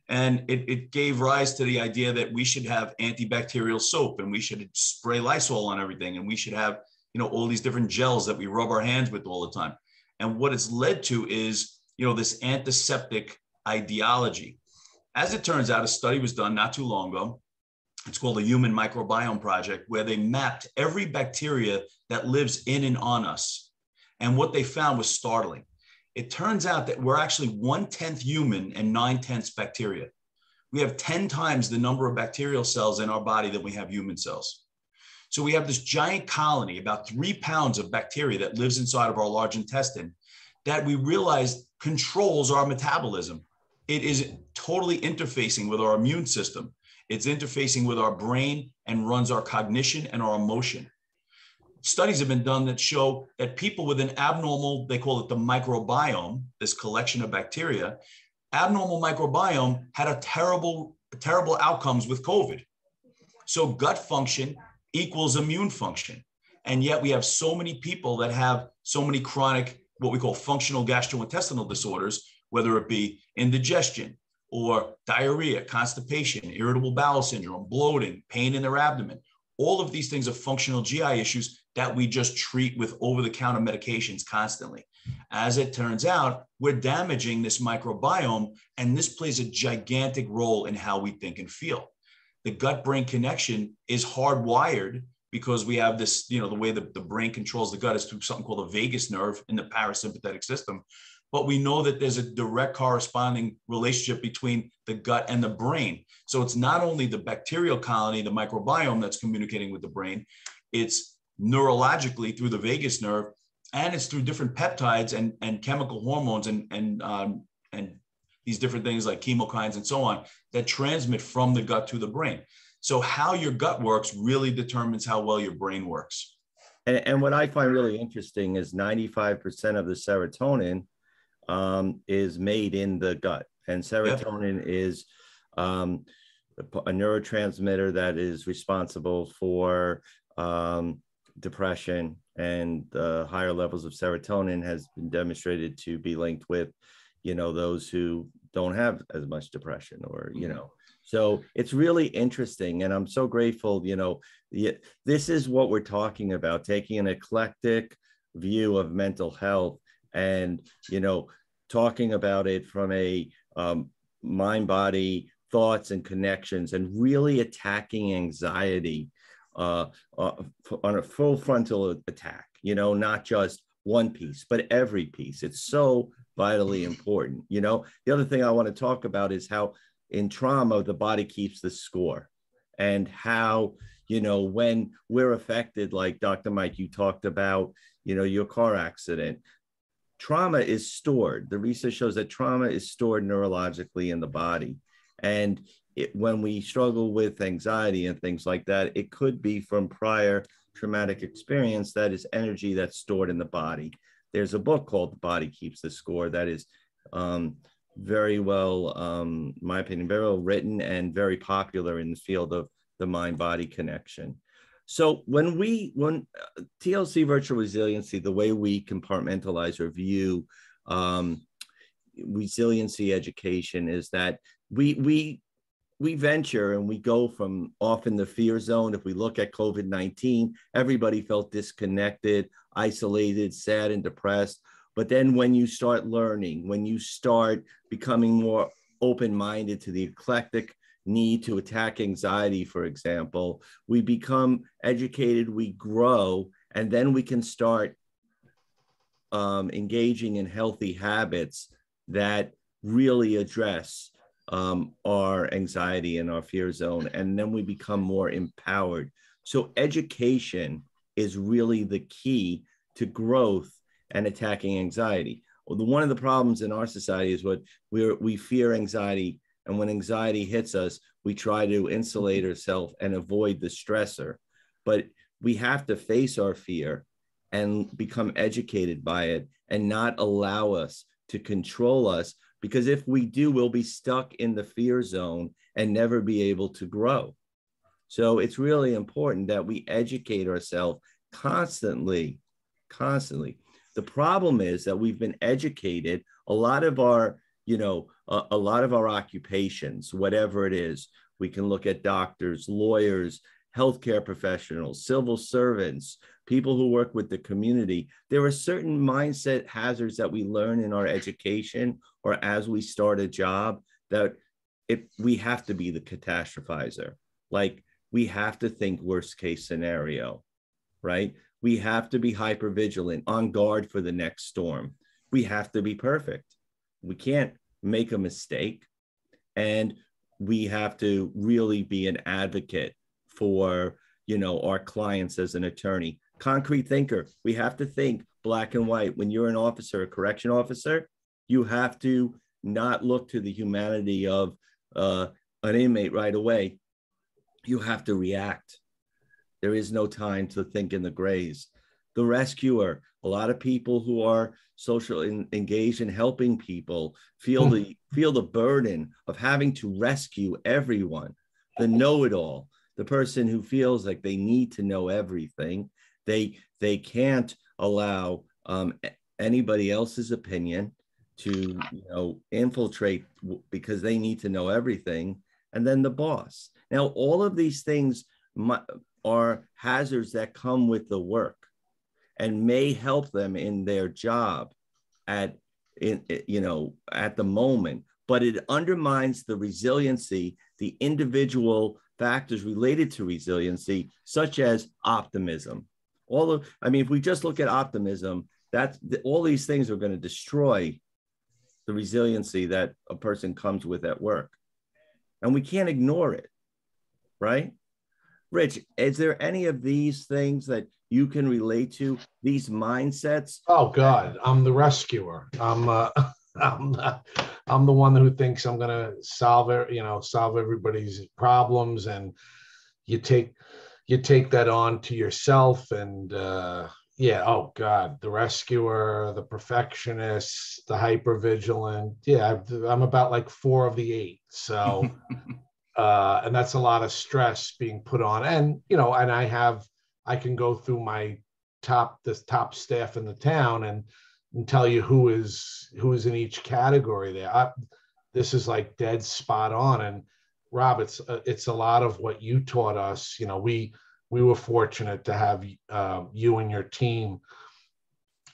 And it, it gave rise to the idea that we should have antibacterial soap and we should spray Lysol on everything and we should have, you know, all these different gels that we rub our hands with all the time. And what it's led to is, you know, this antiseptic ideology as it turns out, a study was done not too long ago. It's called the Human Microbiome Project, where they mapped every bacteria that lives in and on us. And what they found was startling. It turns out that we're actually one tenth human and nine tenths bacteria. We have 10 times the number of bacterial cells in our body than we have human cells. So we have this giant colony, about three pounds of bacteria that lives inside of our large intestine that we realize controls our metabolism it is totally interfacing with our immune system. It's interfacing with our brain and runs our cognition and our emotion. Studies have been done that show that people with an abnormal, they call it the microbiome, this collection of bacteria, abnormal microbiome had a terrible, terrible outcomes with COVID. So gut function equals immune function. And yet we have so many people that have so many chronic, what we call functional gastrointestinal disorders, whether it be indigestion or diarrhea, constipation, irritable bowel syndrome, bloating, pain in their abdomen. All of these things are functional GI issues that we just treat with over the counter medications constantly. As it turns out, we're damaging this microbiome, and this plays a gigantic role in how we think and feel. The gut brain connection is hardwired because we have this, you know, the way that the brain controls the gut is through something called the vagus nerve in the parasympathetic system, but we know that there's a direct corresponding relationship between the gut and the brain. So it's not only the bacterial colony, the microbiome that's communicating with the brain, it's neurologically through the vagus nerve, and it's through different peptides and, and chemical hormones and, and, um, and these different things like chemokines and so on that transmit from the gut to the brain. So how your gut works really determines how well your brain works. And, and what I find really interesting is 95% of the serotonin um, is made in the gut, and serotonin yep. is um, a neurotransmitter that is responsible for um, depression and uh, higher levels of serotonin has been demonstrated to be linked with you know those who don't have as much depression or you mm-hmm. know so it's really interesting and i'm so grateful you know this is what we're talking about taking an eclectic view of mental health and you know talking about it from a um, mind body thoughts and connections and really attacking anxiety uh, uh, on a full frontal attack, you know, not just one piece, but every piece. It's so vitally important. You know, the other thing I want to talk about is how in trauma, the body keeps the score and how, you know, when we're affected, like Dr. Mike, you talked about, you know, your car accident, trauma is stored. The research shows that trauma is stored neurologically in the body. And it, when we struggle with anxiety and things like that, it could be from prior traumatic experience that is energy that's stored in the body. There's a book called The Body Keeps the Score that is um, very well, um, my opinion, very well written and very popular in the field of the mind body connection. So when we, when uh, TLC virtual resiliency, the way we compartmentalize or view um, resiliency education is that we we we venture and we go from off in the fear zone. If we look at COVID 19, everybody felt disconnected, isolated, sad, and depressed. But then when you start learning, when you start becoming more open minded to the eclectic need to attack anxiety, for example, we become educated, we grow, and then we can start um, engaging in healthy habits that really address um, our anxiety and our fear zone, and then we become more empowered. So, education is really the key to growth and attacking anxiety. One of the problems in our society is what we we fear anxiety, and when anxiety hits us, we try to insulate ourselves and avoid the stressor. But we have to face our fear and become educated by it and not allow us to control us because if we do, we'll be stuck in the fear zone and never be able to grow. So it's really important that we educate ourselves constantly, constantly. The problem is that we've been educated, a lot of our, you know, a, a lot of our occupations, whatever it is, we can look at doctors, lawyers, healthcare professionals, civil servants, people who work with the community. There are certain mindset hazards that we learn in our education or as we start a job that if we have to be the catastrophizer. Like we have to think worst case scenario, right? We have to be hyper vigilant, on guard for the next storm. We have to be perfect. We can't make a mistake. And we have to really be an advocate for you know our clients as an attorney concrete thinker. We have to think black and white. When you're an officer a correction officer you have to not look to the humanity of uh, an inmate right away. You have to react. There is no time to think in the grays. The rescuer a lot of people who are social in, engaged in helping people feel the feel the burden of having to rescue everyone the know-it-all the person who feels like they need to know everything they they can't allow um, anybody else's opinion to you know infiltrate because they need to know everything and then the boss now all of these things are hazards that come with the work and may help them in their job at in you know at the moment but it undermines the resiliency the individual factors related to resiliency, such as optimism. All of, I mean, if we just look at optimism, that's all these things are going to destroy the resiliency that a person comes with at work. And we can't ignore it, right? Rich, is there any of these things that you can relate to, these mindsets? Oh, God, I'm the rescuer. I'm, uh, I'm, the, I'm the one who thinks I'm going to solve it, you know, solve everybody's problems and you take you take that on to yourself and uh yeah oh god the rescuer the perfectionist the hyper vigilant yeah i'm about like four of the eight. So uh and that's a lot of stress being put on. And you know and i have i can go through my top this top staff in the town and and tell you who is who is in each category there. I, this is like dead spot on. And rob it's uh, it's a lot of what you taught us. You know we we were fortunate to have uh, you and your team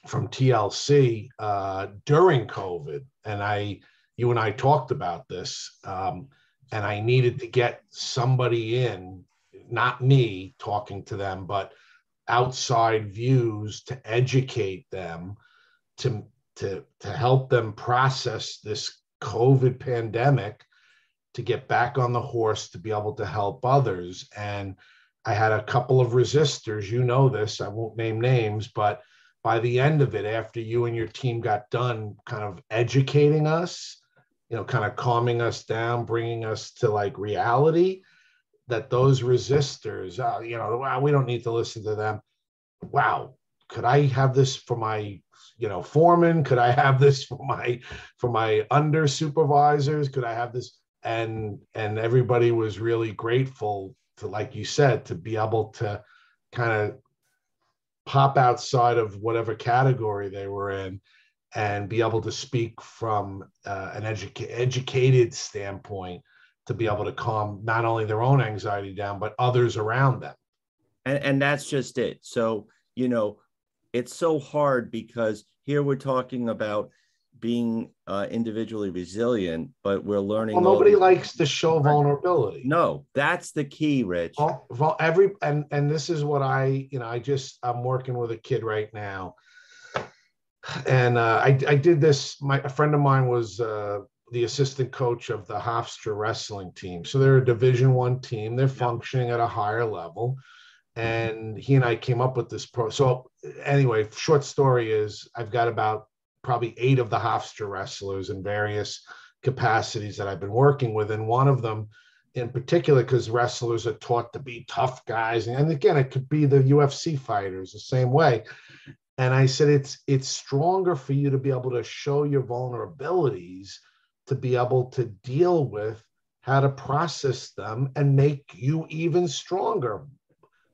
from TLC uh, during COVID, and I, you and I talked about this, um, and I needed to get somebody in, not me talking to them, but outside views to educate them, to to to help them process this COVID pandemic, to get back on the horse, to be able to help others, and I had a couple of resistors. You know this. I won't name names, but by the end of it, after you and your team got done kind of educating us, you know, kind of calming us down, bringing us to like reality, that those resistors, uh, you know, wow, we don't need to listen to them. Wow, could I have this for my, you know, foreman? Could I have this for my, for my under supervisors? Could I have this? And and everybody was really grateful to, like you said, to be able to kind of pop outside of whatever category they were in and be able to speak from uh, an educa- educated standpoint to be able to calm not only their own anxiety down but others around them. And, and that's just it. So you know it's so hard because here we're talking about being uh, individually resilient, but we're learning. Well, nobody likes to show vulnerability. No, that's the key, Rich. Well, every and and this is what I you know I just I'm working with a kid right now, and uh, I I did this. My a friend of mine was uh, the assistant coach of the Hofstra wrestling team, so they're a Division One team. They're functioning at a higher level. And he and I came up with this pro. So anyway, short story is I've got about probably eight of the Hofstra wrestlers in various capacities that I've been working with. And one of them in particular, because wrestlers are taught to be tough guys. And again, it could be the UFC fighters the same way. And I said, it's it's stronger for you to be able to show your vulnerabilities, to be able to deal with how to process them and make you even stronger.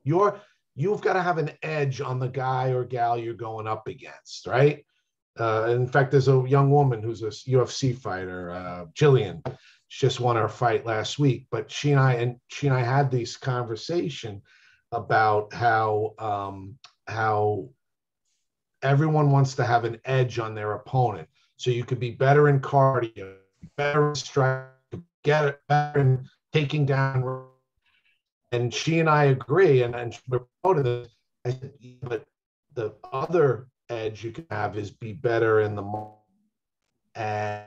You're you've got to have an edge on the guy or gal you're going up against, right? Uh, in fact, there's a young woman who's a UFC fighter, uh, Jillian. She just won her fight last week, but she and I and she and I had this conversation about how um, how everyone wants to have an edge on their opponent. So you could be better in cardio, better in strike, get better in taking down. And she and I agree, and, and we're this. I said, but the other edge you can have is be better in the moment. And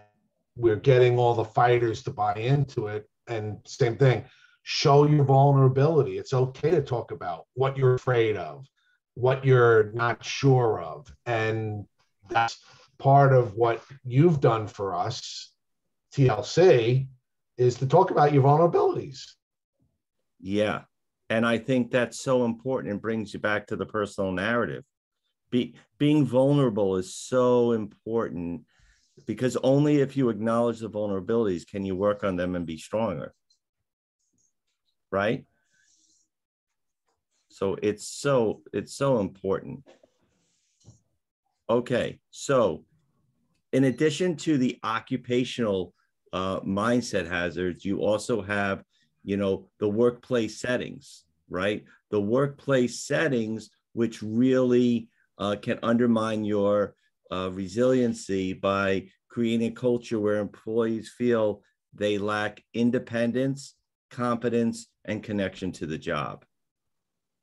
we're getting all the fighters to buy into it. And same thing, show your vulnerability. It's okay to talk about what you're afraid of, what you're not sure of. And that's part of what you've done for us, TLC, is to talk about your vulnerabilities. Yeah. And I think that's so important and brings you back to the personal narrative be, being vulnerable is so important because only if you acknowledge the vulnerabilities can you work on them and be stronger right? So it's so it's so important. Okay so in addition to the occupational uh, mindset hazards you also have you know the workplace settings right? The workplace settings which really uh, can undermine your uh, resiliency by creating a culture where employees feel they lack independence, competence, and connection to the job.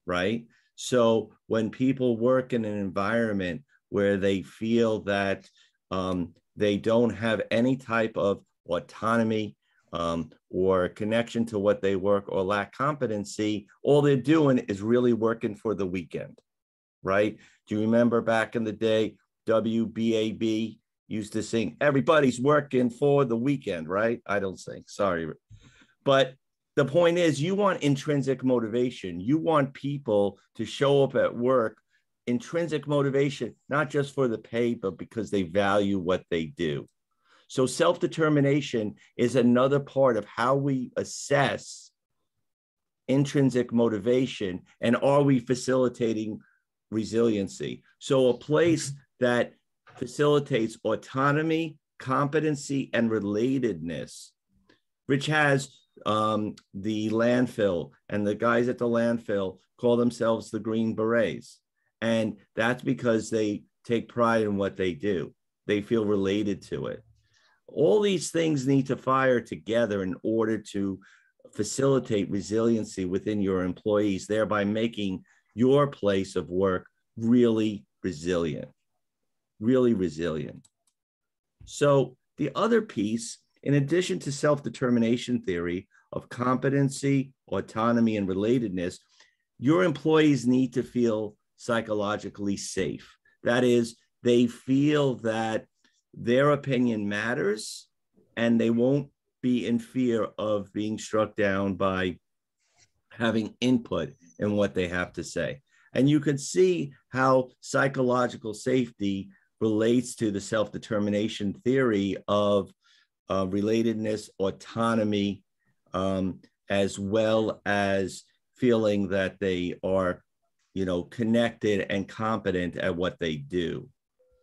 Right? So when people work in an environment where they feel that um, they don't have any type of autonomy um, or connection to what they work or lack competency, all they're doing is really working for the weekend, right? Do you remember back in the day, WBAB used to sing, Everybody's working for the weekend, right? I don't sing, sorry. But the point is you want intrinsic motivation. You want people to show up at work intrinsic motivation, not just for the pay, but because they value what they do. So self determination is another part of how we assess intrinsic motivation and are we facilitating resiliency? So a place that facilitates autonomy, competency, and relatedness. which has um, the landfill, and the guys at the landfill call themselves the Green Berets. And that's because they take pride in what they do, they feel related to it. All these things need to fire together in order to facilitate resiliency within your employees, thereby making your place of work really resilient, really resilient. So, the other piece, in addition to self determination theory of competency, autonomy, and relatedness, your employees need to feel psychologically safe. That is, they feel that their opinion matters and they won't be in fear of being struck down by having input in what they have to say. And you can see how psychological safety relates to the self determination theory of uh, relatedness, autonomy, um, as well as feeling that they are you know, connected and competent at what they do,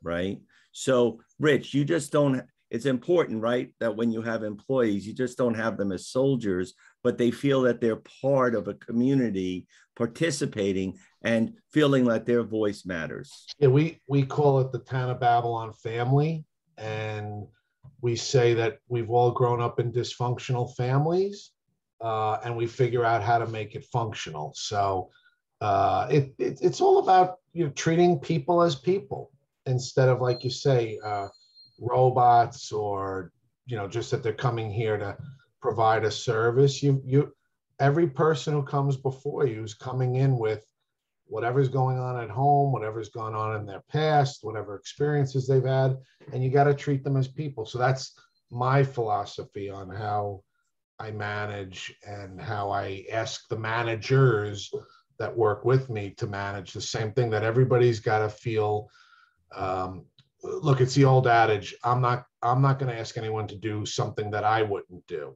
right? So, Rich, you just don't, it's important, right? That when you have employees, you just don't have them as soldiers, but they feel that they're part of a community participating and feeling that their voice matters. Yeah, we, we call it the Town of Babylon family. And we say that we've all grown up in dysfunctional families uh, and we figure out how to make it functional. So, uh, it, it, it's all about you know treating people as people instead of like you say uh, robots or you know just that they're coming here to provide a service. You you every person who comes before you is coming in with whatever's going on at home whatever's gone on in their past whatever experiences they've had and you got to treat them as people. So that's my philosophy on how i manage and how i ask the managers that work with me to manage the same thing that everybody's got to feel um, look it's the old adage i'm not i'm not going to ask anyone to do something that i wouldn't do.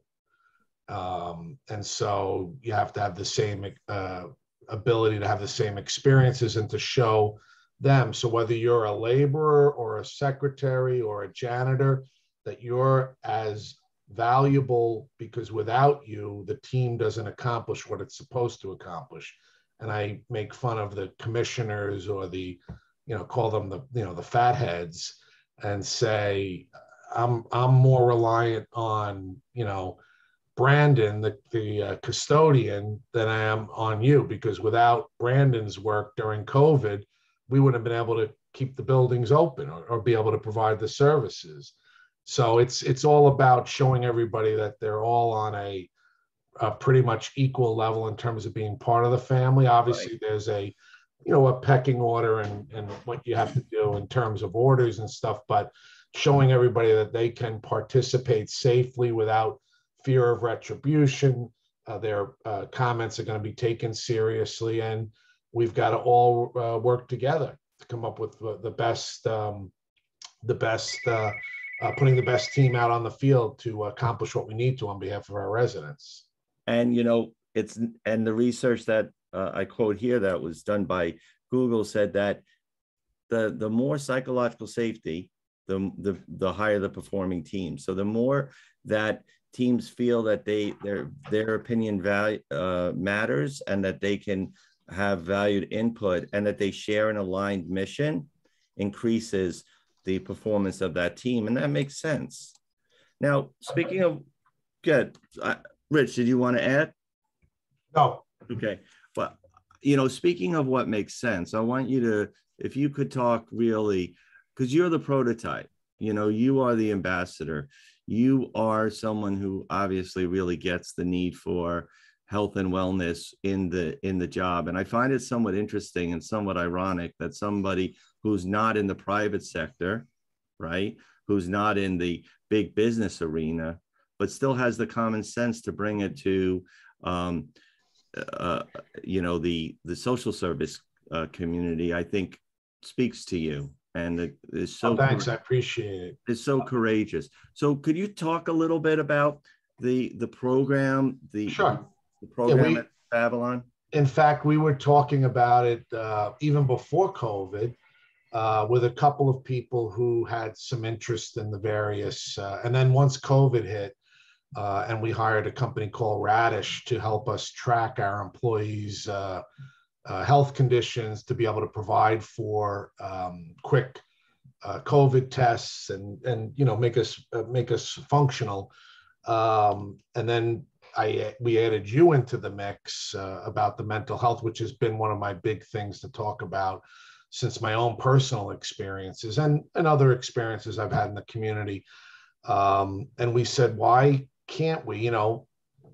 Um, and so you have to have the same uh, ability to have the same experiences and to show them. So whether you're a laborer or a secretary or a janitor that you're as valuable because without you the team doesn't accomplish what it's supposed to accomplish. And I make fun of the commissioners or the, you know, call them the, you know, the fatheads and say, I'm, I'm more reliant on, you know, Brandon, the, the uh, custodian, than I am on you because without Brandon's work during COVID, we wouldn't have been able to keep the buildings open or, or be able to provide the services. So it's it's all about showing everybody that they're all on a a pretty much equal level in terms of being part of the family. Obviously, right. there's a you know a pecking order and and what you have to do in terms of orders and stuff, but showing everybody that they can participate safely without fear of retribution. Uh, their uh, comments are going to be taken seriously, and we've got to all uh, work together to come up with the best um, the best. Uh, uh, putting the best team out on the field to accomplish what we need to on behalf of our residents. And you know, it's and the research that uh, I quote here that was done by Google said that the the more psychological safety, the the the higher the performing team. So the more that teams feel that they their their opinion value uh, matters and that they can have valued input and that they share an aligned mission increases the performance of that team and that makes sense now speaking of good Rich, did you want to add? No. Okay. You know, speaking of what makes sense, I want you to, if you could talk really, because you're the prototype, you know, you are the ambassador. You are someone who obviously really gets the need for health and wellness in the in the job and i find it somewhat interesting and somewhat ironic that somebody who's not in the private sector right who's not in the big business arena but still has the common sense to bring it to um, uh, you know, the the social service uh, community, I think, speaks to you and it's so. Oh, thanks, I appreciate it. It's so courageous. So, could you talk a little bit about the the program, the sure the program we, at Babylon? In fact, we were talking about it uh, even before COVID. Uh, with a couple of people who had some interest in the various, uh, and then once COVID hit, uh, and we hired a company called Radish to help us track our employees' uh, uh, health conditions to be able to provide for um, quick uh, COVID tests and and you know make us uh, make us functional. Um, and then I we added you into the mix uh, about the mental health, which has been one of my big things to talk about since my own personal experiences and and other experiences I've had in the community. Um, and we said, why can't we? You know,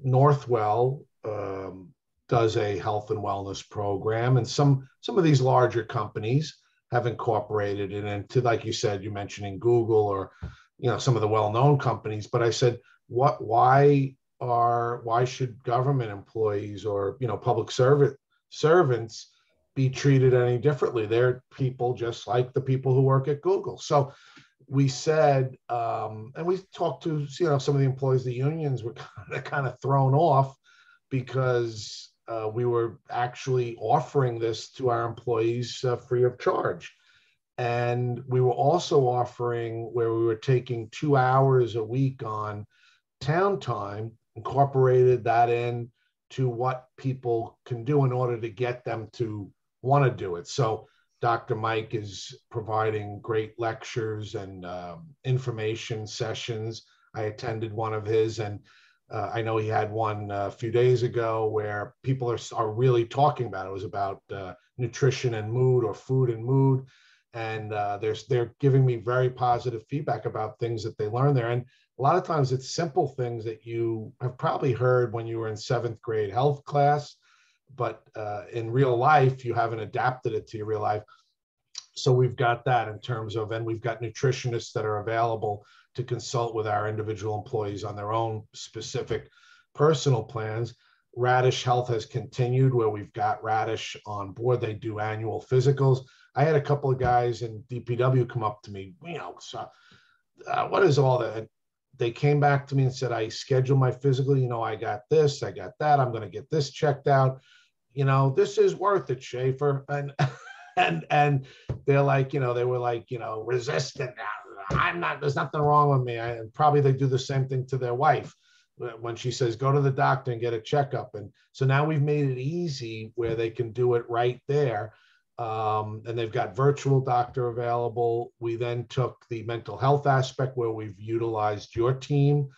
Northwell. Um, does a health and wellness program, and some some of these larger companies have incorporated it into, like you said, you're mentioning Google or you know some of the well-known companies. But I said, what? Why are why should government employees or you know public servant servants be treated any differently? They're people just like the people who work at Google. So we said, um, and we talked to you know some of the employees, the unions were kind of, kind of thrown off because uh, we were actually offering this to our employees uh, free of charge. And we were also offering where we were taking two hours a week on town time, incorporated that in to what people can do in order to get them to want to do it. So Dr. Mike is providing great lectures and um, information sessions. I attended one of his and uh, I know he had one uh, a few days ago where people are, are really talking about it. It was about uh, nutrition and mood or food and mood. And uh, there's, they're giving me very positive feedback about things that they learn there. And a lot of times it's simple things that you have probably heard when you were in seventh grade health class, but uh, in real life, you haven't adapted it to your real life. So we've got that in terms of, and we've got nutritionists that are available to consult with our individual employees on their own specific personal plans. Radish Health has continued where we've got Radish on board. They do annual physicals. I had a couple of guys in DPW come up to me, you know, so, uh, what is all that? They came back to me and said, I scheduled my physical. You know, I got this, I got that. I'm going to get this checked out. You know, this is worth it, Shaffer. And, and, and they're like, you know, they were like, you know, resistant. I'm not, there's nothing wrong with me. I, probably they do the same thing to their wife when she says, go to the doctor and get a checkup. And so now we've made it easy where they can do it right there. Um, and they've got virtual doctor available. We then took the mental health aspect where we've utilized your team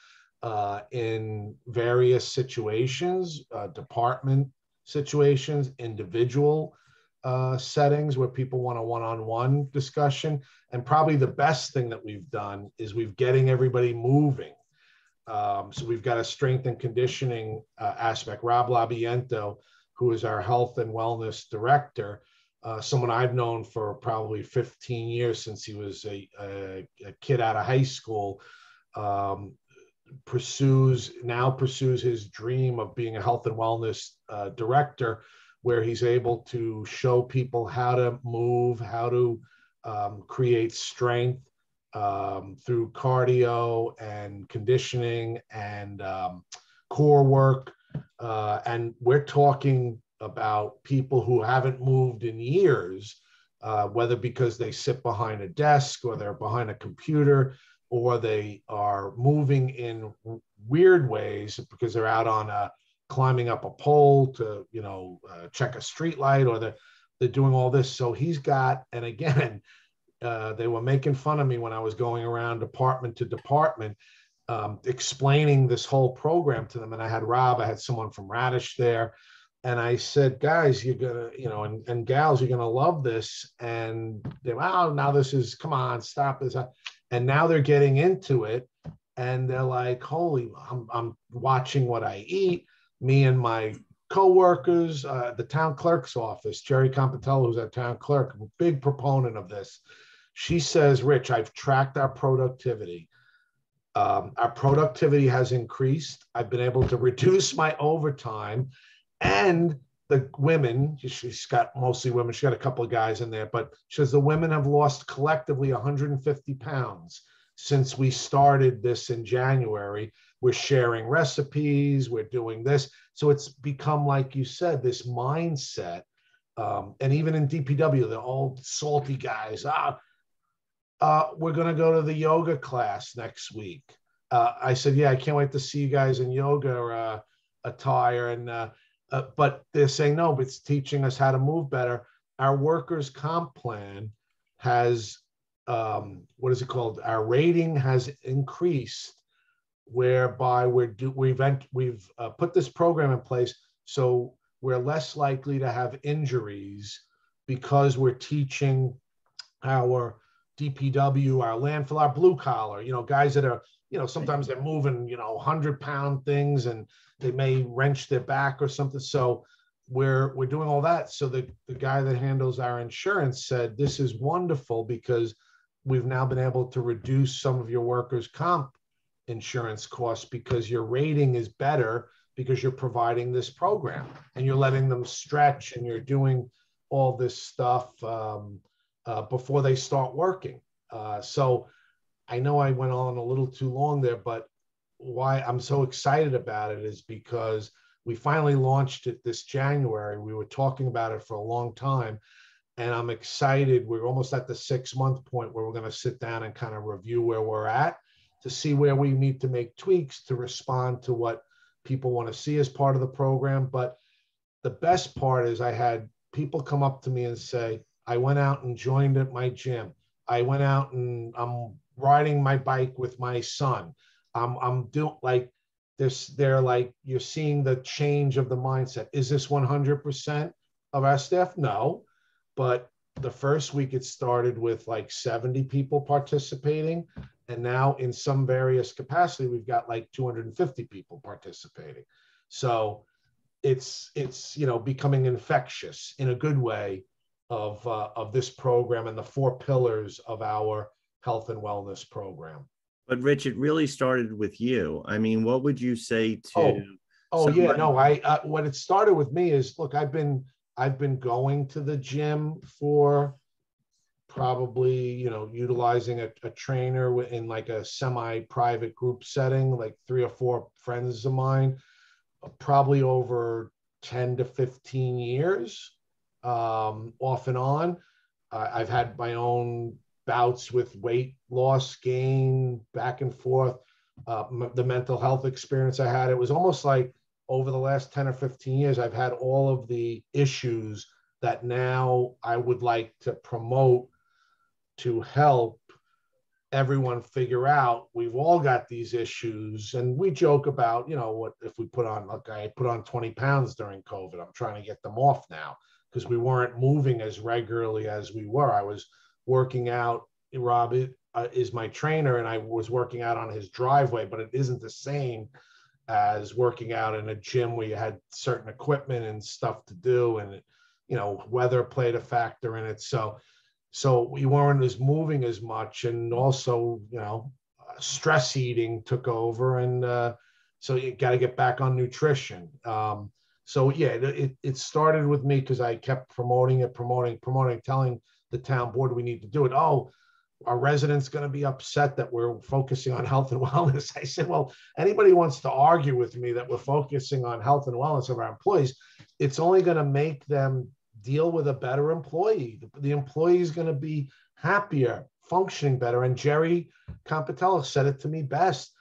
uh, in various situations, uh, department situations, individual uh, settings where people want a one-on-one discussion. And probably the best thing that we've done is we've getting everybody moving. Um, so we've got a strength and conditioning uh, aspect. Rob Labiento, who is our health and wellness director, uh, someone I've known for probably 15 years since he was a, a, a kid out of high school, um, pursues now pursues his dream of being a health and wellness uh, director where he's able to show people how to move, how to um, create strength um, through cardio and conditioning and um, core work. Uh, and we're talking about people who haven't moved in years, uh, whether because they sit behind a desk or they're behind a computer or they are moving in weird ways because they're out on a climbing up a pole to you know uh, check a street light or they're, they're doing all this. So he's got and again uh, they were making fun of me when i was going around department to department um, explaining this whole program to them. And i had rob i had someone from radish there. And i said guys you're gonna you know and, and gals you're gonna love this. And they wow oh, now this is come on stop this and now they're getting into it and they're like holy i'm, I'm watching what i eat me and my co-workers, uh, the town clerk's office, Jerry Compitello, who's our town clerk, big proponent of this. She says, Rich, I've tracked our productivity. Um, our productivity has increased. I've been able to reduce my overtime, and the women, she's got mostly women, she's got a couple of guys in there, but she says the women have lost collectively 150 pounds since we started this in January. We're sharing recipes, we're doing this. So it's become, like you said, this mindset. Um, and even in DPW, the old salty guys, ah, uh, we're going to go to the yoga class next week. Uh, I said, yeah, I can't wait to see you guys in yoga uh, attire. And uh, but they're saying no, but it's teaching us how to move better. Our workers' comp plan has um, what is it called? Our rating has increased, whereby we're do, we've ent- we've uh, put this program in place so we're less likely to have injuries because we're teaching our DPW, our landfill, our blue collar, you know, guys that are, you know, sometimes they're moving, you know, hundred pound things and they may wrench their back or something. So we're we're doing all that. So the, the guy that handles our insurance said, this is wonderful because we've now been able to reduce some of your workers' comp insurance costs because your rating is better because you're providing this program and you're letting them stretch and you're doing all this stuff um, uh, before they start working. Uh, so I know I went on a little too long there, but why I'm so excited about it is because we finally launched it this January. We were talking about it for a long time. And I'm excited. We're almost at the six month point where we're going to sit down and kind of review where we're at to see where we need to make tweaks to respond to what people want to see as part of the program. But the best part is I had people come up to me and say, I went out and joined at my gym. I went out and I'm riding my bike with my son. I'm I'm doing like this. They're like you're seeing the change of the mindset. Is this 100% of our staff? No, but the first week it started with like 70 people participating and now in some various capacity we've got like 250 people participating so it's it's you know becoming infectious in a good way of uh, of this program and the four pillars of our health and wellness program but Rich, it really started with you. I mean, what would you say to? Oh, oh somebody- yeah, no. I uh, what it started with me is look, I've been I've been going to the gym for probably you know utilizing a, a trainer in like a semi-private group setting, like three or four friends of mine, probably over ten to fifteen years, um, off and on. Uh, I've had my own bouts with weight loss, gain, back and forth. Uh, m- the mental health experience I had, it was almost like over the last 10 or 15 years, I've had all of the issues that now I would like to promote to help everyone figure out. We've all got these issues and we joke about you know what if we put on like i put on 20 pounds during covid. I'm trying to get them off now because we weren't moving as regularly as we were. I was working out. Rob uh, is my trainer, and I was working out on his driveway, but it isn't the same as working out in a gym where you had certain equipment and stuff to do, and you know weather played a factor in it. So, so we weren't as moving as much, and also you know stress eating took over, and uh, so you got to get back on nutrition. Um, so yeah, it, it started with me because I kept promoting it, promoting, promoting, telling the town board we need to do it. Oh, our residents going to be upset that we're focusing on health and wellness. I said, well, anybody wants to argue with me that we're focusing on health and wellness of our employees, it's only going to make them deal with a better employee. The, employee is going to be happier, functioning better. And Jerry Compitello said it to me best.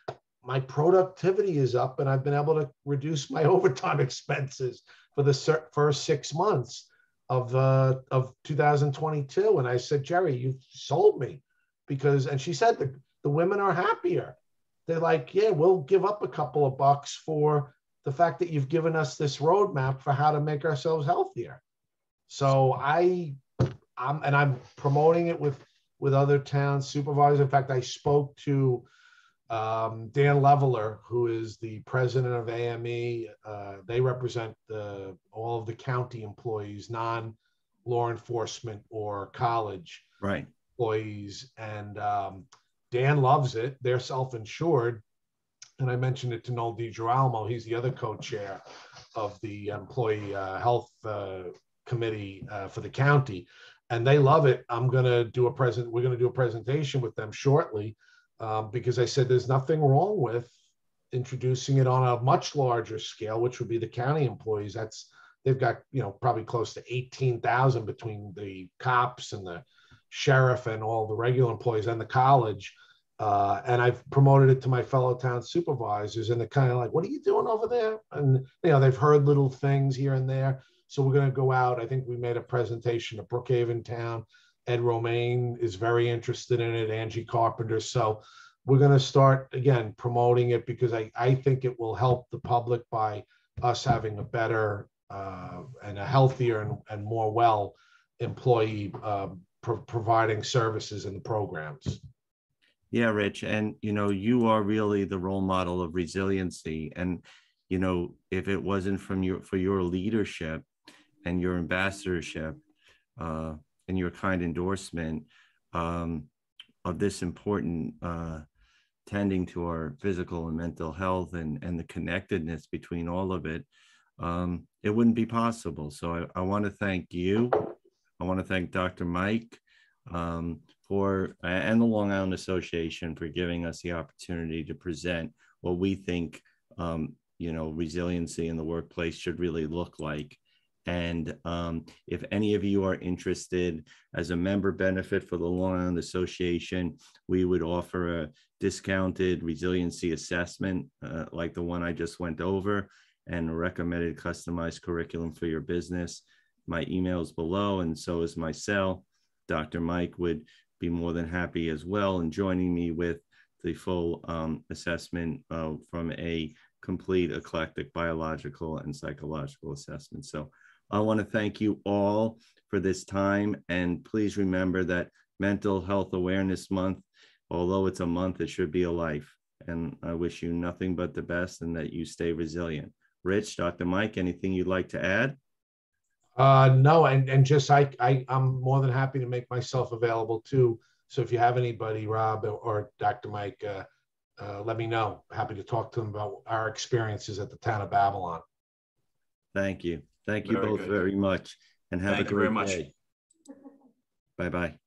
My productivity is up, and I've been able to reduce my overtime expenses for the first six months of uh, of 2022, and I said, Jerry, you sold me because, and she said the the women are happier. They're like, yeah, we'll give up a couple of bucks for the fact that you've given us this roadmap for how to make ourselves healthier. So I, I'm and I'm promoting it with with other town supervisors. In fact, I spoke to um, Dan Levler, who is the president of AME, uh, they represent the, all of the county employees, non law enforcement or college right. employees. And um, Dan loves it. They're self-insured. And I mentioned it to Noel DiGerolamo. He's the other co-chair of the employee uh, health uh, committee uh, for the county, and they love it. I'm going to do a present. We're going to do a presentation with them shortly um, because I said there's nothing wrong with introducing it on a much larger scale, which would be the county employees. That's they've got you know probably close to 18,000 between the cops and the sheriff and all the regular employees and the college. Uh, and I've promoted it to my fellow town supervisors, and they're kind of like, "What are you doing over there?" And you know, they've heard little things here and there. So we're going to go out. I think we made a presentation to Brookhaven Town. Ed Romaine is very interested in it. Angie Carpenter. So we're going to start again promoting it because I, I think it will help the public by us having a better uh, and a healthier and, and more well employee uh, pro- providing services in the programs. Yeah, Rich. And, you know, you are really the role model of resiliency. And, you know, if it wasn't from your, for your leadership and your ambassadorship uh, and your kind endorsement um, of this important uh, tending to our physical and mental health and, and the connectedness between all of it, um, it wouldn't be possible. So I, I want to thank you. I want to thank Dr. Mike um, for and the Long Island Association for giving us the opportunity to present what we think um, you know resiliency in the workplace should really look like. And um, if any of you are interested as a member benefit for the Long Island Association, we would offer a discounted resiliency assessment uh, like the one I just went over and recommended customized curriculum for your business. My email is below, and so is my cell. Dr. Mike would be more than happy as well in joining me with the full um, assessment uh, from a complete eclectic biological and psychological assessment. So I want to thank you all for this time. And please remember that Mental Health Awareness Month, although it's a month, it should be a life. And I wish you nothing but the best and that you stay resilient. Rich, Dr. Mike, anything you'd like to add? Uh, no, and, and just I, I, I'm more than happy to make myself available too. So if you have anybody, Rob or, or Dr. Mike, uh, uh, let me know. Happy to talk to them about our experiences at the town of Babylon. Thank you. Thank you very both good. very much and have Thank a great day. Bye bye.